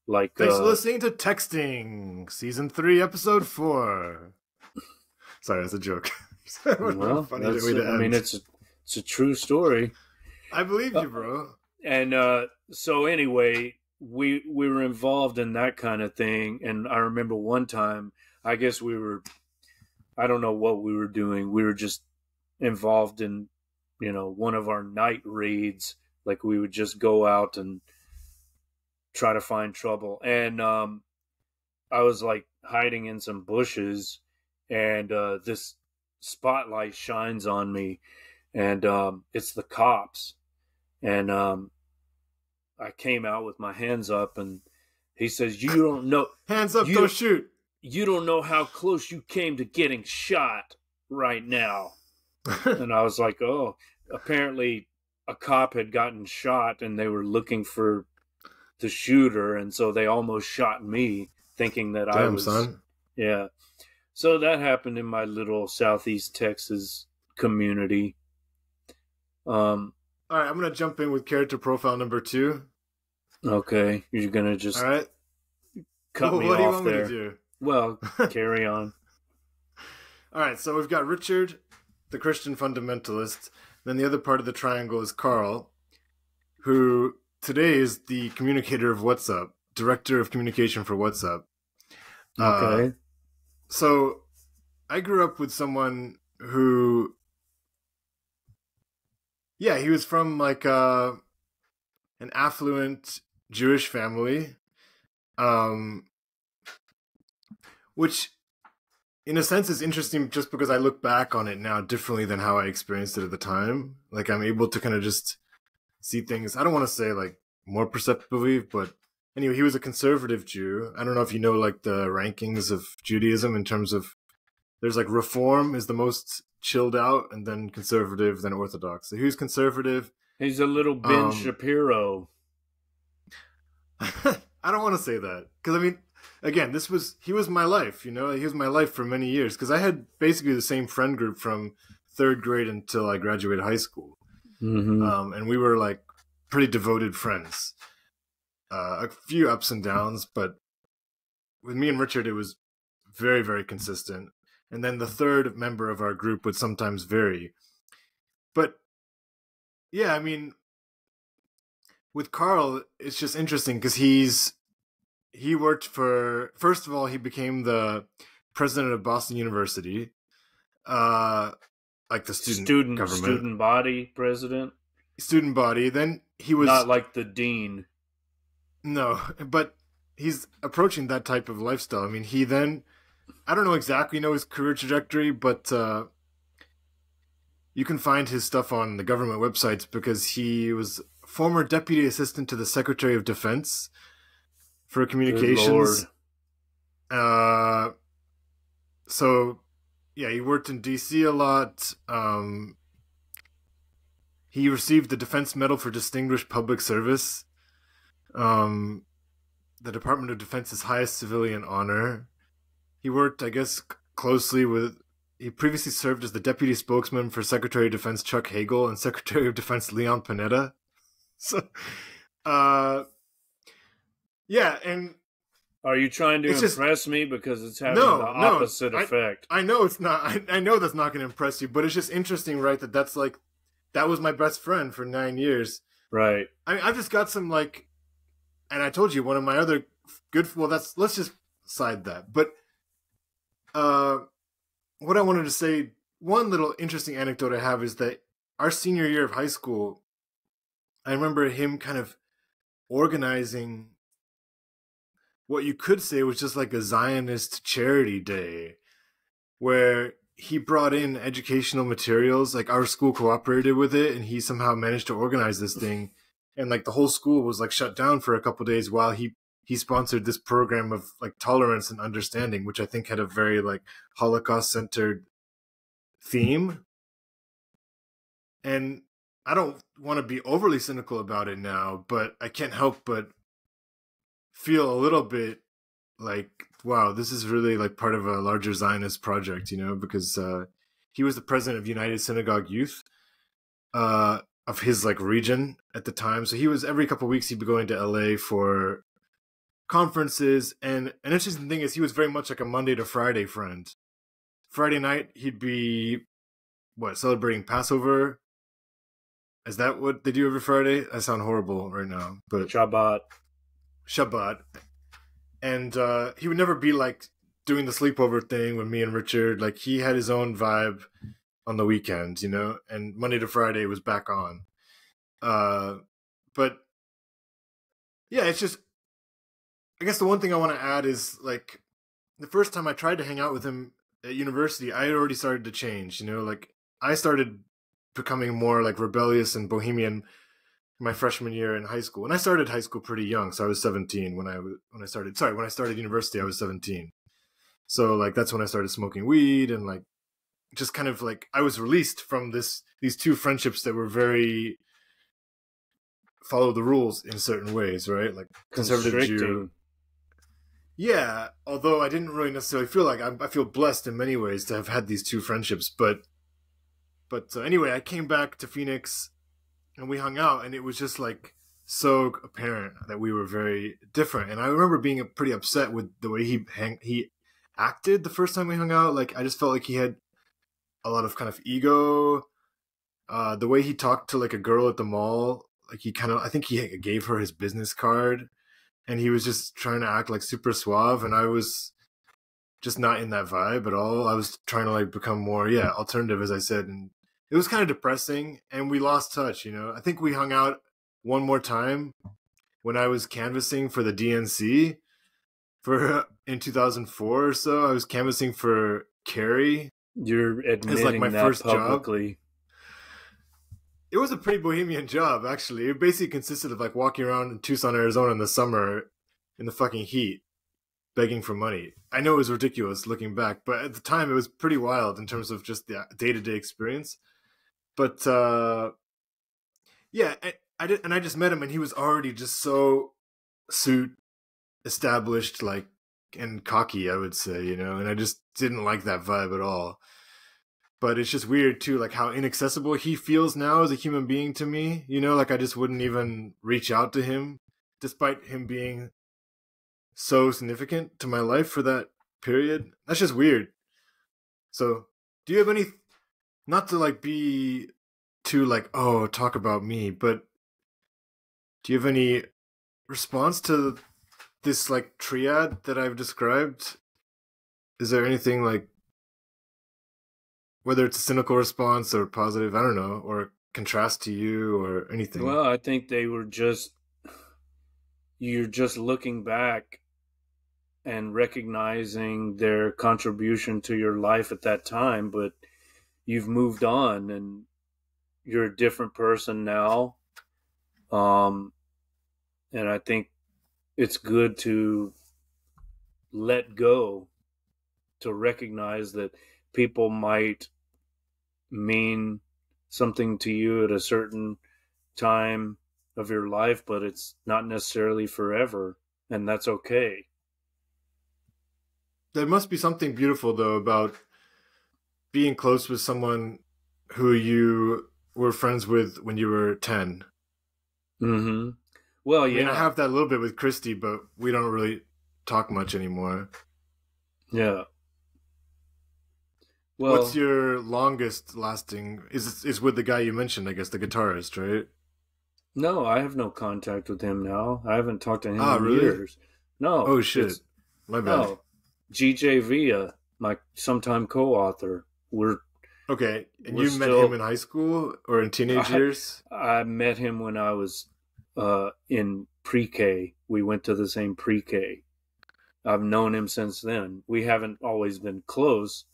Like Thanks uh, for listening to Texting, Season 3, Episode 4. (laughs) Sorry, that's a joke. (laughs) well, Funny that's way to a- I mean it's a, it's a true story. I believe you, bro. and uh, so anyway we we were involved in that kind of thing and i remember one time i guess we were i don't know what we were doing we were just involved in you know one of our night raids like we would just go out and try to find trouble. And um i was like hiding in some bushes and uh this spotlight shines on me and um it's the cops. And um I came out with my hands up and he says you don't know (laughs) Hands up, You- don't shoot. you don't know how close you came to getting shot right now. (laughs) And I was like oh. Apparently a cop had gotten shot and they were looking for the shooter and so they almost shot me thinking that I Damn, was son. yeah so that happened in my little southeast Texas community um All right, I'm going to jump in with character profile number two. okay you're gonna just All right. cut Well, me what do you off want there me to do? Well, (laughs) carry on. All right, so we've got Richard, the Christian fundamentalist. Then the other part of the triangle is Carl, who today is the communicator of WhatsApp, director of communication for WhatsApp. Uh, Okay. so I grew up with someone who, yeah, he was from like uh, an affluent Jewish family, um, which in a sense is interesting just because I look back on it now differently than how I experienced it at the time. Like I'm able to kind of just see things. I don't want to say like more perceptively, but anyway, he was a conservative Jew. I don't know if you know like the rankings of Judaism in terms of there's like reform is the most chilled out and then conservative then orthodox. So he was conservative. He's a little Ben Um, Shapiro. (laughs) I don't want to say that because I mean, again, this was he was my life. You know, he was my life for many years because I had basically the same friend group from third grade until I graduated high school, Mm-hmm. um, and we were like pretty devoted friends. Uh, a few ups and downs, but with me and Richard, it was very, very consistent. And then the third member of our group would sometimes vary. But yeah, I mean, with Carl, it's just interesting because he's he worked for first of all he became the president of Boston University, uh, like the student student government student body president, student body. Then he was not like the dean. no, but he's approaching that type of lifestyle. I mean, he then I don't know exactly know his career trajectory, but uh, you can find his stuff on the government websites because he was former deputy assistant to the Secretary of Defense for communications. Uh, so yeah, he worked in DC a lot. Um, he received the Defense Medal for Distinguished Public Service. Um, the Department of Defense's highest civilian honor. He worked, I guess, closely with. He previously served as the deputy spokesman for Secretary of Defense Chuck Hagel and Secretary of Defense Leon Panetta. (laughs) So, uh, yeah, and Are you trying to It's just- impress me because it's having No, the no, opposite I- effect? I know it's not. I, I know that's not going to impress you, but it's just interesting, right? That that's like that was my best friend for nine years. Right. I mean, I've just got some like, and I told you one of my other good. Well, that's let's just side that. But uh, what I wanted to say, one little interesting anecdote I have is that our senior year of high school, I remember him kind of organizing what you could say was just like a Zionist charity day, where he brought in educational materials. Like our school cooperated with it, and he somehow managed to organize this thing. And like the whole school was like shut down for a couple days while he he sponsored this program of like tolerance and understanding, which I think had a very like Holocaust centered theme. And I don't want to be overly cynical about it now, but I can't help but feel a little bit like, wow, this is really like part of a larger Zionist project, you know, because uh, he was the president of United Synagogue Youth uh, of his like region at the time. So he was every couple weeks he'd be going to LA for conferences. And an interesting thing is he was very much like a Monday to Friday friend. Friday night he'd be what celebrating Passover. Is that what they do every Friday? I sound horrible right now, but Shabbat. Shabbat, and uh, he would never be like doing the sleepover thing with me and Richard. Like he had his own vibe on the weekends, you know, and Monday to Friday was back on. Uh, but yeah, it's just. I guess the one thing I want to add is like the first time I tried to hang out with him at university, I had already started to change. You know, like I started becoming more like rebellious and bohemian my freshman year in high school. And I started high school pretty young, so I was 17 when I was when I started. Sorry, when I started university, I was 17. So like that's when I started smoking weed and like just kind of like I was released from this these two friendships that were very follow the rules in certain ways, right? Like conservative Jew. Yeah, although I didn't really necessarily feel like I, I feel blessed in many ways to have had these two friendships, but but so anyway, I came back to Phoenix and we hung out, and it was just like so apparent that we were very different. And I remember being pretty upset with the way he hang, he acted the first time we hung out. Like I just felt like he had a lot of kind of ego. Uh, the way he talked to like a girl at the mall, like he kind of I think he gave her his business card, and he was just trying to act like super suave, and I was just not in that vibe at all. I was trying to like become more yeah alternative, as I said, and it was kind of depressing and we lost touch you know? I think we hung out one more time when i was canvassing for the dnc for (laughs) in 2004 or so. I was canvassing for kerry You're admitting my that first job. publicly. it was a pretty bohemian job actually. It basically consisted of like walking around in tucson arizona in the summer in the fucking heat begging for money. I know it was ridiculous looking back but at the time it was pretty wild in terms of just the uh, day-to-day experience but uh yeah I, I did and i just met him and he was already just so suit established like and cocky i would say you know and i just didn't like that vibe at all. But it's just weird too like how inaccessible he feels now as a human being to me you know like i just wouldn't even reach out to him despite him being so significant to my life for that period. That's just weird. So do you have any not to like be too like oh talk about me but do you have any response to this like triad that i've described? Is there anything like whether it's a cynical response or positive i don't know or contrast to you or anything? Well, I think they were just you're just looking back and recognizing their contribution to your life at that time, but you've moved on and you're a different person now. Um and I think it's good to let go to recognize that people might mean something to you at a certain time of your life, but it's not necessarily forever, and that's okay. there must be something beautiful though about being close with someone who you were friends with when you were 10 Mm-hmm. Well, I yeah, mean, I have that a little bit with Christy, but we don't really talk much anymore. Yeah. Well, What's your longest lasting? Is is with the guy you mentioned? I guess the guitarist, right? no, I have no contact with him now. I haven't talked to him Ah, in really? years. No. Oh shit, my bad. No. GJ Villa, my sometime co-author. We're Okay, and We're you met still- him in high school or in teenage I- years? I met him when I was uh, in pre-K. We went to the same pre-K. I've known him since then. We haven't always been close.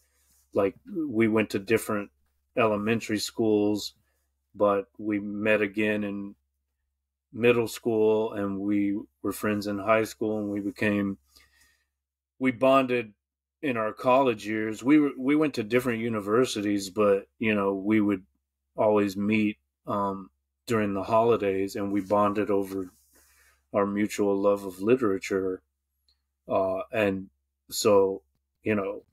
Like we went to different elementary schools, but we met again in middle school and we were friends in high school and we became we bonded in our college years. We were we went to different universities, but you know, we would always meet um during the holidays and we bonded over our mutual love of literature uh and so you know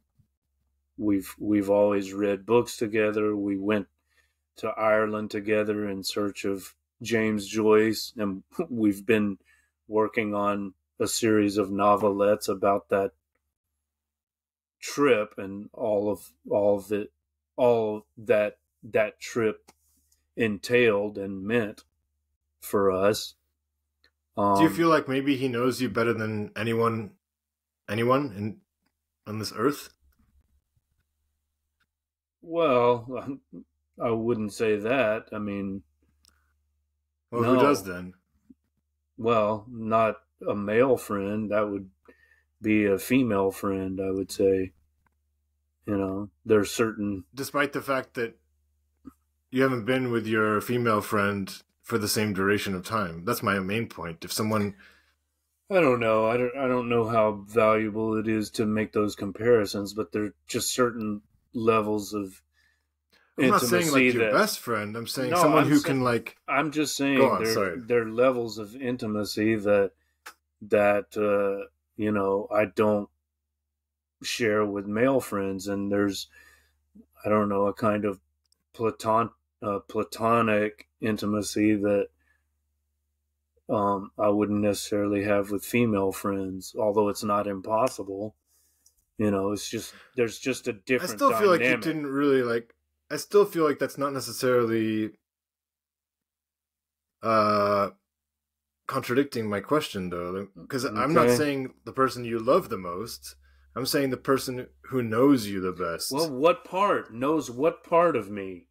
we've we've always read books together we went to Ireland together in search of James Joyce and (laughs) we've been working on a series of novelettes about that trip and all of all of it all that that trip entailed and meant for us. Um, Do you feel like maybe he knows you better than anyone, anyone in on this earth? well? (laughs) I wouldn't say that. I mean, Well, No. who does then? well, not a male friend. That would be a female friend. I would say. You know, there's certain Despite the fact that you haven't been with your female friend for the same duration of time. That's my main point. If someone I don't know. I don't. I don't know how valuable it is to make those comparisons, but there are just certain levels of I'm not saying like your that best friend, I'm saying No, someone I'm who saying- can like I'm just saying on, there there are levels of intimacy that that uh, you know I don't share with male friends, and there's I don't know a kind of platon uh, platonic intimacy that um, I wouldn't necessarily have with female friends, although it's not impossible. You know, it's just there's just a different. I still feel like you didn't really like I still feel like that's not necessarily uh contradicting my question though because I'm not saying the person you love the most. I'm saying the person who knows you the best. Well, what part knows what part of me?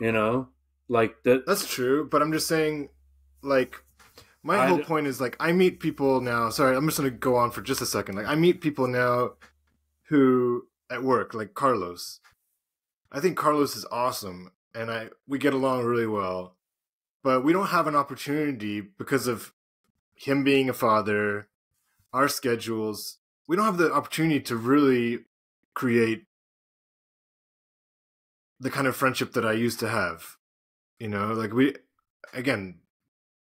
You know, like that. That's true, but I'm just saying, like, my I whole d- point is like I meet people now. Sorry, I'm just gonna go on for just a second. Like I meet people now who at work, like Carlos. I think Carlos is awesome, and I we get along really well, but we don't have an opportunity because of him being a father, our schedules. We don't have the opportunity to really create the kind of friendship that I used to have. You know, like we again,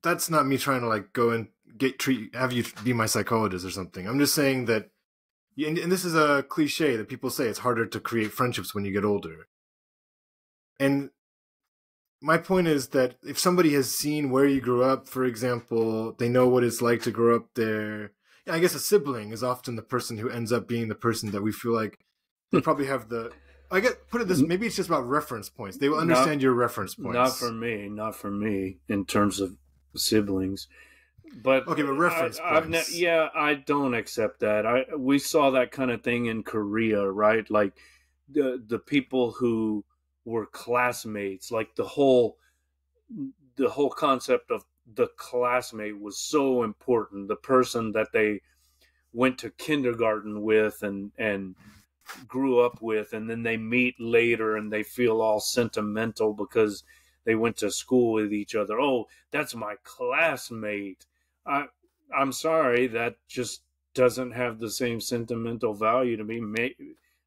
that's not me trying to like go and get treat have you be my psychologist or something. I'm just saying that and, and this is a cliche that people say it's harder to create friendships when you get older. And my point is that if somebody has seen where you grew up, for example, they know what it's like to grow up there. I guess a sibling is often the person who ends up being the person that we feel like they hmm. probably have the. I get put it this. Hmm. Maybe it's just about reference points. They will Not- understand your reference points. Not for me. Not for me in terms of siblings. But Okay, but reference I, I've ne- points. yeah, I don't accept that. I we saw that kind of thing in Korea, right? Like the the people who were classmates, like the whole the whole concept of the classmate was so important. The person that they went to kindergarten with and and grew up with and then they meet later and they feel all sentimental because they went to school with each other. Oh, that's my classmate. I I'm sorry that just doesn't have the same sentimental value to me.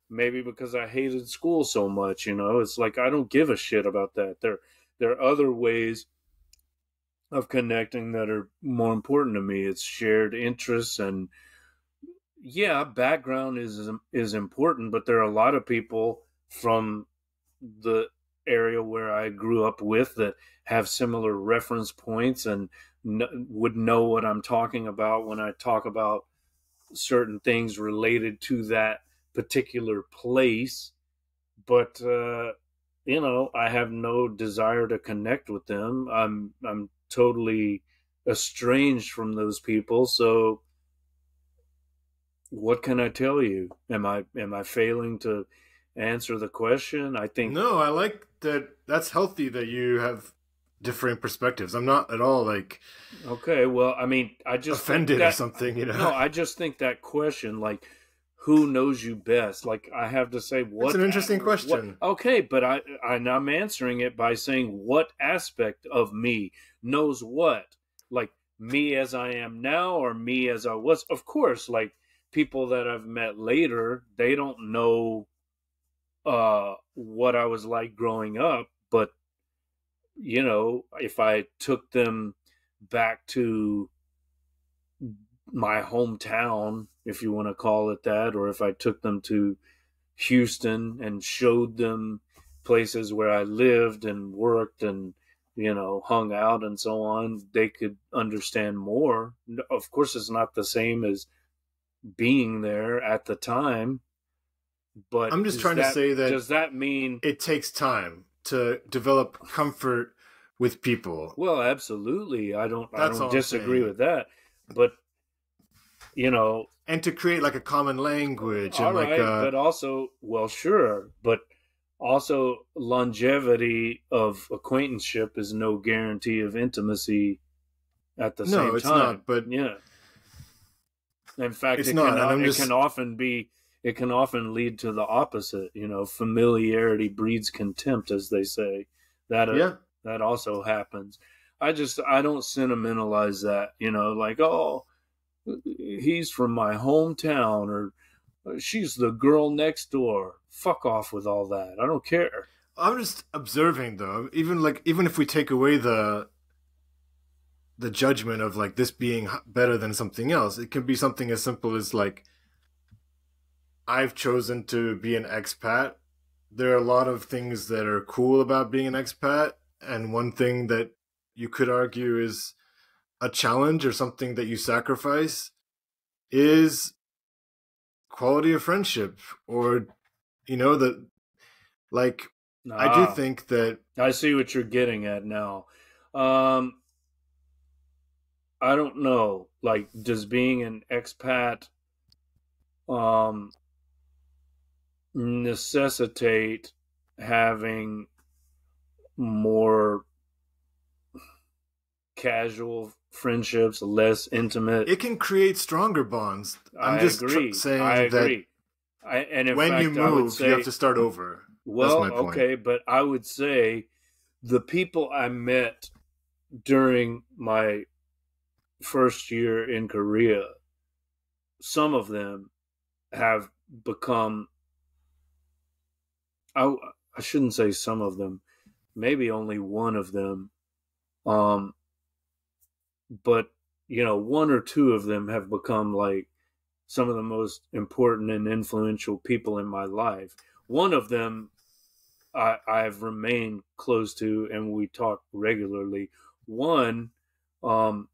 May- Maybe because I hated school so much, you know. It's like I don't give a shit about that. There there are other ways of connecting that are more important to me. It's shared interests and yeah, background is is important, but there are a lot of people from the area where I grew up with that have similar reference points and would know what I'm talking about when I talk about certain things related to that particular place, but uh, you know, I have no desire to connect with them. I'm I'm totally estranged from those people. So what can I tell you? Am I am I failing to answer the question? I think No, I like that that's healthy that you have differing perspectives. I'm not at all like Okay, well, I mean, I just offended that, or something, you know. No, I just think that question like who knows you best? Like I have to say what It's an interesting question. Okay, but I and I'm answering it by saying what aspect of me knows what? Like me as I am now or me as I was? Of course, like people that I've met later, they don't know uh what I was like growing up, but you know, if I took them back to my hometown, if you want to call it that, or if I took them to Houston and showed them places where I lived and worked and you know hung out and so on, they could understand more. Of course, it's not the same as being there at the time, but I'm just trying to say that does that mean it takes time to develop comfort with people. Well, absolutely. I don't. That's I don't disagree with that. But you know, And to create like a common language all and like right. uh, but also, well, sure. But also, longevity of acquaintanceship is no guarantee of intimacy. At the No, same time it's not, but- yeah. In fact, It's it, not, can, it just- can often be. It can often lead to the opposite. You know, familiarity breeds contempt, as they say. That uh, yeah. that also happens. I just I don't sentimentalize that, you know, like oh, he's from my hometown or uh, she's the girl next door. Fuck off with all that. I don't care. I'm just observing though. Even like even if we take away the the judgment of like this being better than something else, it can be something as simple as like I've chosen to be an expat. There are a lot of things that are cool about being an expat, and one thing that you could argue is a challenge or something that you sacrifice is quality of friendship or you know that like I Ah, do think that I see what you're getting at now. Um I don't know. Like does being an expat um necessitate having more casual friendships, less intimate. it can create stronger bonds. I'm I just agree. saying I that agree. I, and when fact, you move, say, you have to start over. well, my point. okay, but I would say the people I met during my first year in Korea, some of them have become. I I shouldn't say some of them, maybe only one of them, um, but you know, one or two of them have become like some of the most important and influential people in my life. One of them I, I've remained close to, and we talk regularly. One, um,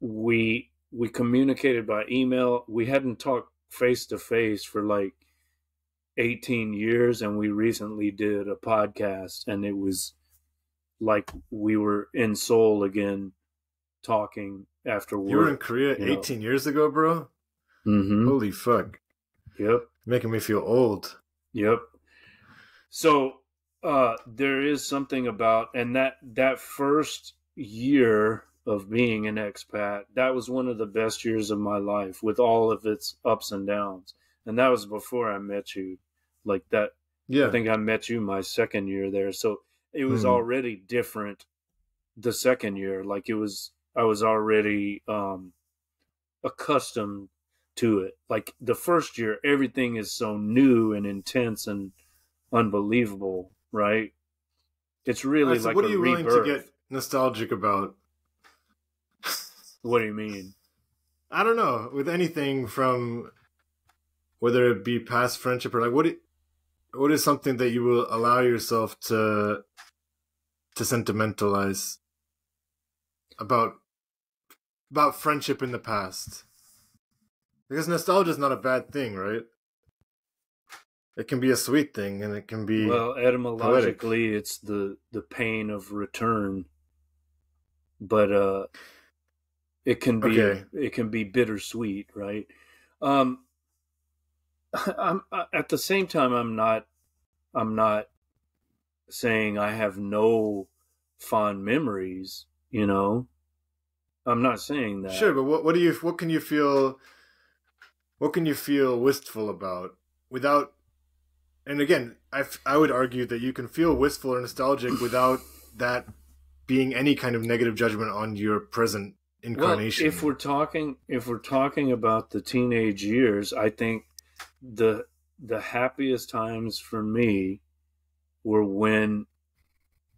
we we communicated by email. We hadn't talked face to face for like eighteen years, and we recently did a podcast, and it was like we were in Seoul again, talking after work. You were in Korea you know. 18 years ago, bro. hmm Holy fuck, Yep. making me feel old. Yep. So uh, there is something about, and that that first year of being an expat, that was one of the best years of my life, with all of its ups and downs. And that was before I met you. Like that, Yeah, I think I met you my second year there, so it was Hmm. already different. The second year, like it was, I was already um, accustomed to it. Like the first year, everything is so new and intense and unbelievable, right? It's really Alright, so like what a are you willing to get nostalgic about? What do you mean? I don't know. With anything from whether it be past friendship or like what, it, what is something that you will allow yourself to to sentimentalize about about friendship in the past? Because nostalgia is not a bad thing, right? It can be a sweet thing, and it can be well etymologically, poetic. it's the the pain of return, but uh, it can be okay. it can be bittersweet, right? Um, (laughs) I'm at the same time, I'm not I'm not saying I have no fond memories. You know, I'm not saying that. Sure, but what what do you what can you feel? What can you feel wistful about without? And again, I I would argue that you can feel wistful or nostalgic (clears throat) without that being any kind of negative judgment on your present incarnation. Well, if we're talking if we're talking about the teenage years, I think the the happiest times for me were when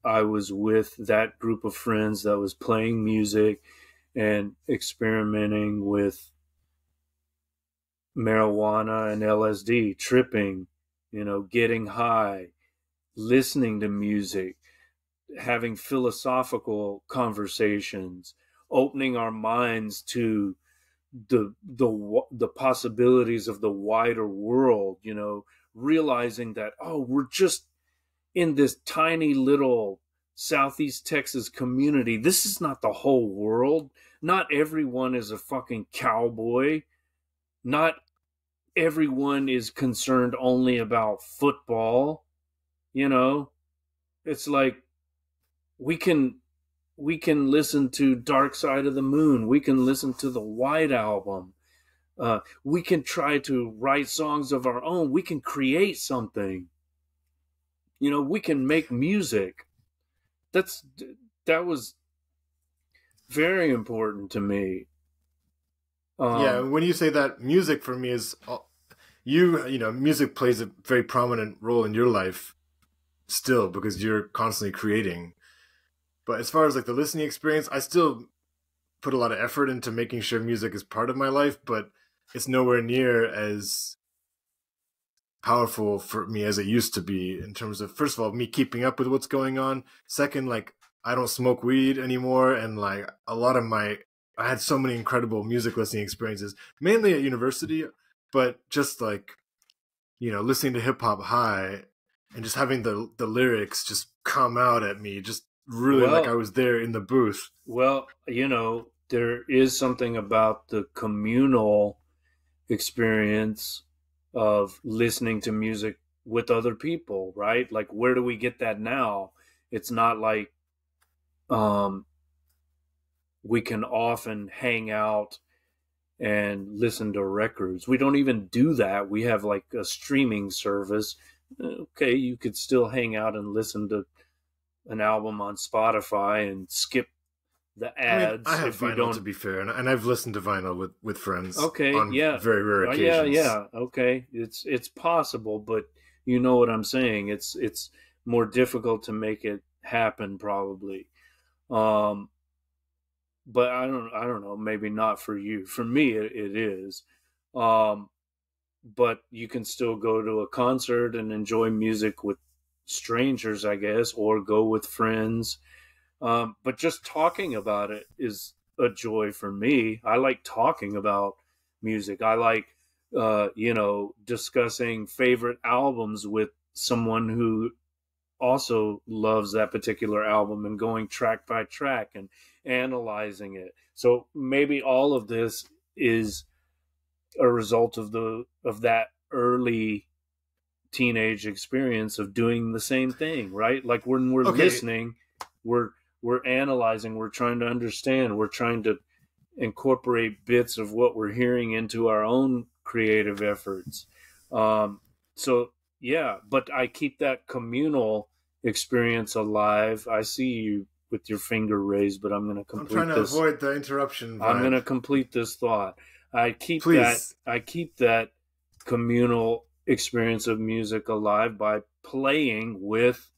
I was with that group of friends that was playing music and experimenting with marijuana and LSD, tripping, you know, getting high, listening to music, having philosophical conversations, opening our minds to the the the possibilities of the wider world, you know, realizing that oh, we're just in this tiny little Southeast Texas community. This is not the whole world. Not everyone is a fucking cowboy. Not everyone is concerned only about football. You know, it's like we can we can listen to Dark Side of the Moon. We can listen to the White Album. Uh, we can try to write songs of our own. We can create something. You know, we can make music. That's that was very important to me. Um, yeah, when you say that, music for me is you. You know, music plays a very prominent role in your life still because you're constantly creating but as far as like the listening experience, I still put a lot of effort into making sure music is part of my life, but it's nowhere near as powerful for me as it used to be in terms of first of all me keeping up with what's going on second like i don't smoke weed anymore and like a lot of my i had so many incredible music listening experiences mainly at university but just like you know listening to hip hop high and just having the the lyrics just come out at me just really well, like I was there in the booth. Well, you know, there is something about the communal experience of listening to music with other people, right? Like where do we get that now? It's not like um we can often hang out and listen to records. We don't even do that. We have like a streaming service. Okay, you could still hang out and listen to an album on Spotify and skip the ads. I, mean, I have vinyl don't... to be fair, and, and I've listened to vinyl with with friends. Okay, yeah, very rare occasions. Uh, yeah, yeah, okay. It's it's possible, but you know what I'm saying. It's it's more difficult to make it happen, probably. Um, but I don't I don't know. Maybe not for you. For me, it, it is. Um, but you can still go to a concert and enjoy music with strangers, I guess, or go with friends. Um, but just talking about it is a joy for me. I like talking about music. I like, uh, you know, discussing favorite albums with someone who also loves that particular album and going track by track and analyzing it. So maybe all of this is a result of the of that early teenage experience of doing the same thing, right? Like when we're okay. listening, we're we're analyzing, we're trying to understand, we're trying to incorporate bits of what we're hearing into our own creative efforts. Um, so yeah, but I keep that communal experience alive. I see you with your finger raised, but I'm going to complete. I'm trying to this. avoid the interruption. Vibe. I'm going to complete this thought. I keep Please. that. I keep that communal experience of music alive by playing with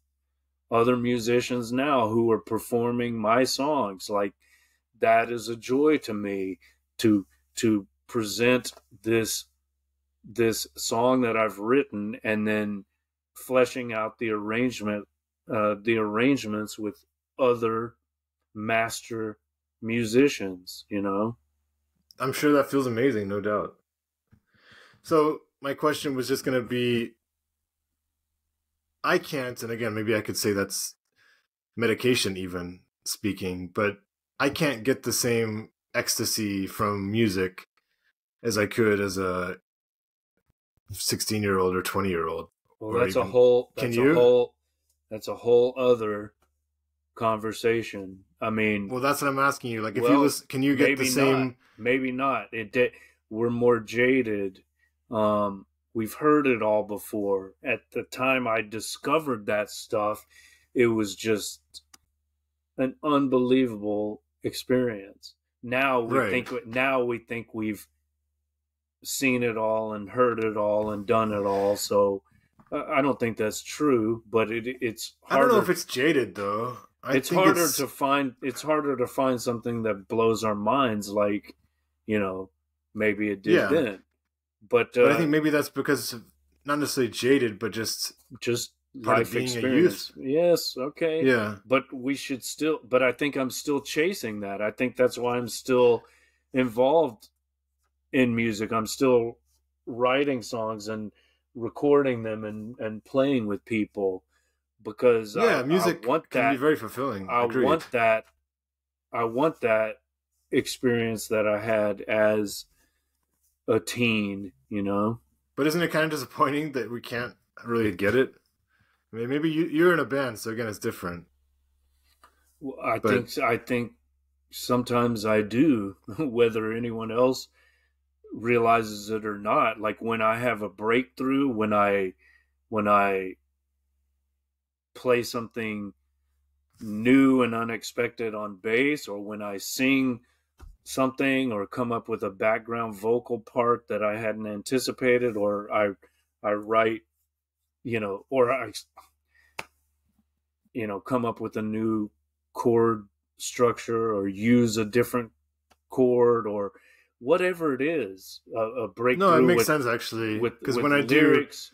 other musicians now who are performing my songs. Like that is a joy to me to to present this this song that I've written and then fleshing out the arrangement uh, the arrangements with other master musicians you know? I'm sure that feels amazing no doubt. So my question was just going to be I can't, and again, maybe I could say that's medication, even speaking, but I can't get the same ecstasy from music as I could as a 16 year old or 20 year old. Well, that's even, a whole. That's can you? A whole, that's a whole other conversation. I mean, well, that's what I'm asking you. Like, if well, you listen, can you get the same? Not. Maybe not. It did. We're more jaded. Um, we've heard it all before. At the time I discovered that stuff, it was just an unbelievable experience. Now we right. think now we think we've seen it all and heard it all and done it all. So uh, I don't think that's true, but it it's harder. I don't know if it's jaded though. I it's harder it's... to find it's harder to find something that blows our minds like, you know, maybe it did yeah. then. But, uh, but I think maybe that's because not necessarily jaded, but just just life experience. Yes, okay. Yeah. But we should still but I think I'm still chasing that. I think that's why I'm still involved in music. I'm still writing songs and recording them and and playing with people because yeah, I, music I want that, can be very fulfilling. I Agreed. want that. I want that experience that I had as a teen, you know. But isn't it kind of disappointing that we can't really get it? I mean, maybe you, you're in a band, so again, it's different. Well, I but... think I think sometimes I do, (laughs) whether anyone else realizes it or not. Like when I have a breakthrough, when I when I play something new and unexpected on bass, or when I sing something or come up with a background vocal part that I hadn't anticipated or I I write you know or I you know come up with a new chord structure or use a different chord or whatever it is a, a breakthrough no it makes with, sense actually because when i lyrics.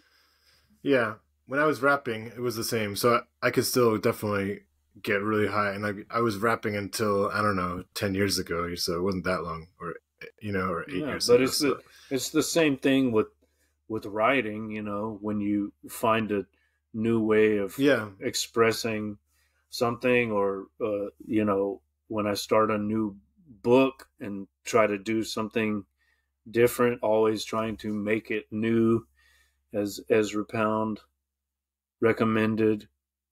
Do yeah when i was rapping it was the same so I, I could still definitely get really high and like I was rapping until I don't know 10 years ago so it wasn't that long or you know or 8 yeah, years but ago, it's so. the it's the same thing with with writing you know when you find a new way of yeah expressing something or uh, you know when I start a new book and try to do something different always trying to make it new as Ezra Pound recommended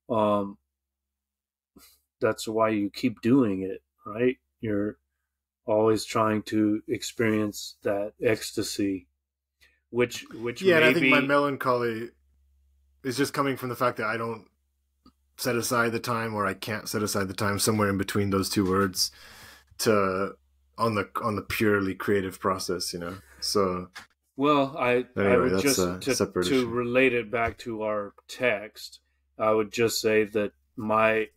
um that's why you keep doing it, right? You're always trying to experience that ecstasy, which which yeah, and I think my melancholy is just coming from the fact that I don't set aside the time, or I can't set aside the time somewhere in between those two words to on the on the purely creative process, you know. So well, I anyway, I would just to, to relate it back to our text, I would just say that my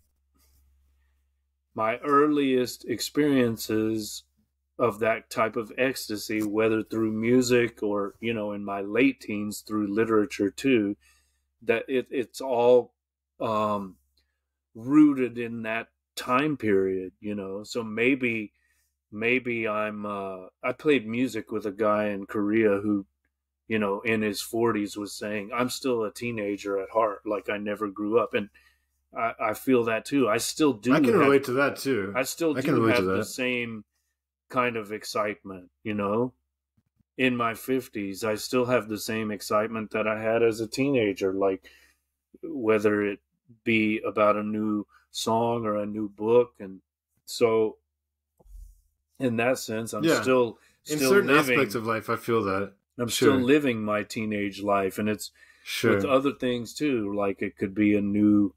my earliest experiences of that type of ecstasy, whether through music or, you know, in my late teens through literature too, that it, it's all um, rooted in that time period, you know. So maybe, maybe I'm, uh, I played music with a guy in Korea who, you know, in his 40s was saying, I'm still a teenager at heart, like I never grew up. And, I, I feel that too. I still do. I can have, relate to that too. I still do I relate have the same kind of excitement, you know. In my 50s, I still have the same excitement that I had as a teenager, like whether it be about a new song or a new book. And so, in that sense, I'm yeah. still, still in certain living, aspects of life. I feel that I'm sure. still living my teenage life, and it's sure. with other things too. Like it could be a new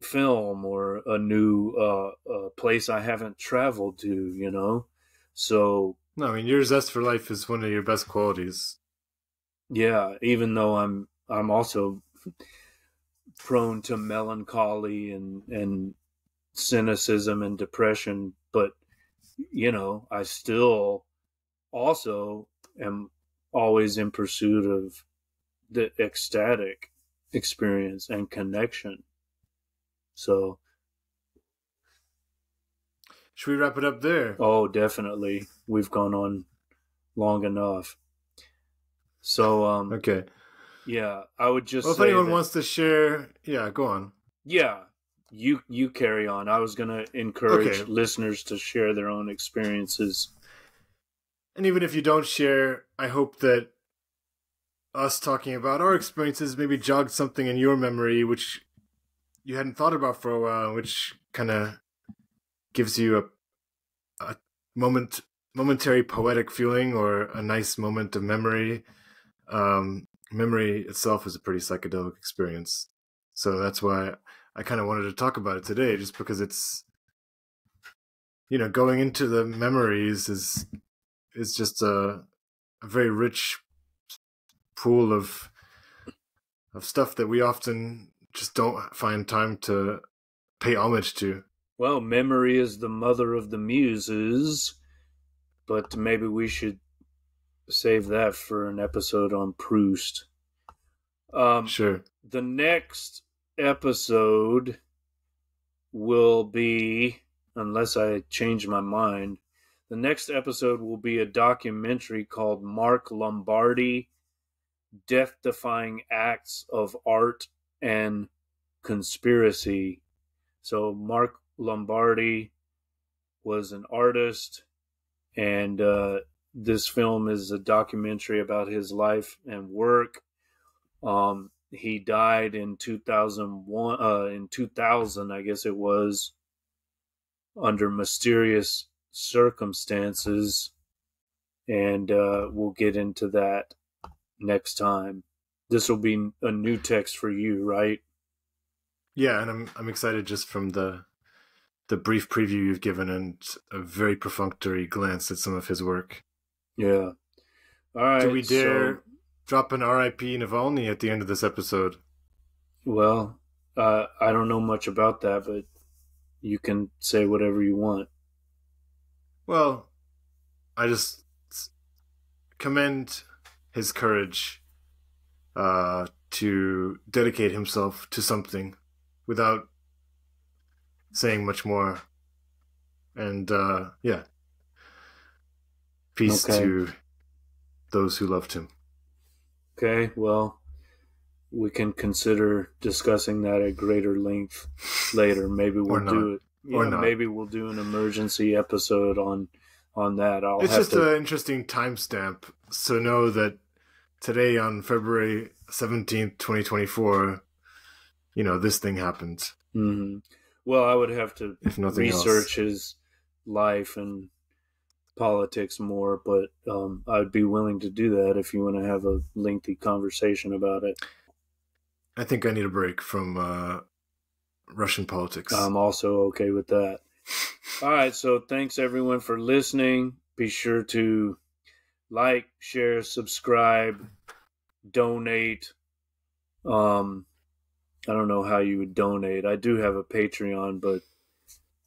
film or a new uh, uh, place I haven't traveled to, you know. So no, I mean your zest for life is one of your best qualities. Yeah, even though I'm I'm also prone to melancholy and and cynicism and depression, but you know, I still also am always in pursuit of the ecstatic experience and connection so, should we wrap it up there? Oh, definitely. We've gone on long enough. So um Okay. yeah, I would just Well, if anyone that- wants to share, yeah, go on. yeah, you you carry on. I was gonna encourage Okay. listeners to share their own experiences. And even if you don't share, I hope that us talking about our experiences maybe jogged something in your memory which you hadn't thought about for a while, which kind of gives you a a moment momentary poetic feeling or a nice moment of memory. Um, memory itself is a pretty psychedelic experience, so that's why I kind of wanted to talk about it today, just because it's you know going into the memories is is just a a very rich pool of of stuff that we often just don't find time to pay homage to. Well, memory is the mother of the muses, but maybe we should save that for an episode on Proust. Um, Sure. the next episode will be, unless I change my mind, the next episode will be a documentary called Mark Lombardi Death Defying Acts of Art and Conspiracy. So, Mark Lombardi was an artist, and uh, this film is a documentary about his life and work. Um, he died in 2001 uh, in 2000 i guess it was under mysterious circumstances and uh, we'll get into that next time this will be a new text for you right Yeah, and I'm I'm excited just from the the brief preview you've given and a very perfunctory glance at some of his work. yeah all right Do we dare so- drop an R.I.P. Navalny at the end of this episode? well uh, i don't know much about that but you can say whatever you want Well, I just commend his courage uh, to dedicate himself to something without saying much more. And uh, yeah, peace Okay. to those who loved him. Okay, well, we can consider discussing that at greater length later. Maybe we'll not. do it. Or not. maybe we'll do an emergency episode on on that. I'll it's just to. an interesting timestamp. So know that today on February 17th, 2024, you know, this thing happened. Mhm. Well, I would have to If nothing research else. his life and politics more, but um, I'd be willing to do that if you want to have a lengthy conversation about it. I think I need a break from uh, Russian politics. I'm also okay with that. (laughs) All right, so thanks everyone for listening. Be sure to like, share, subscribe, donate. Um, I don't know how you would donate. I do have a Patreon, but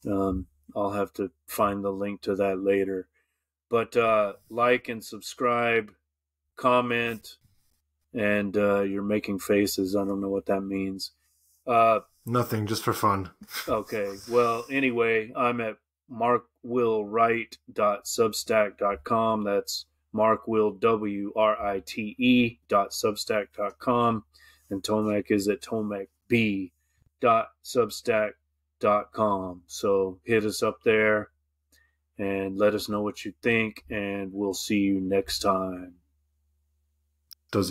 um, I'll have to find the link to that later. But uh, like and subscribe, comment, and uh, you're making faces. I don't know what that means. Uh, Nothing, just for fun. (laughs) Okay. Well, anyway, I'm at markwillwrite.substack.com. That's Mark Will W R I T E dot substack dot com, and Tomek is at Tomek b dot substack dot com. So hit us up there and let us know what you think and we'll see you next time. До.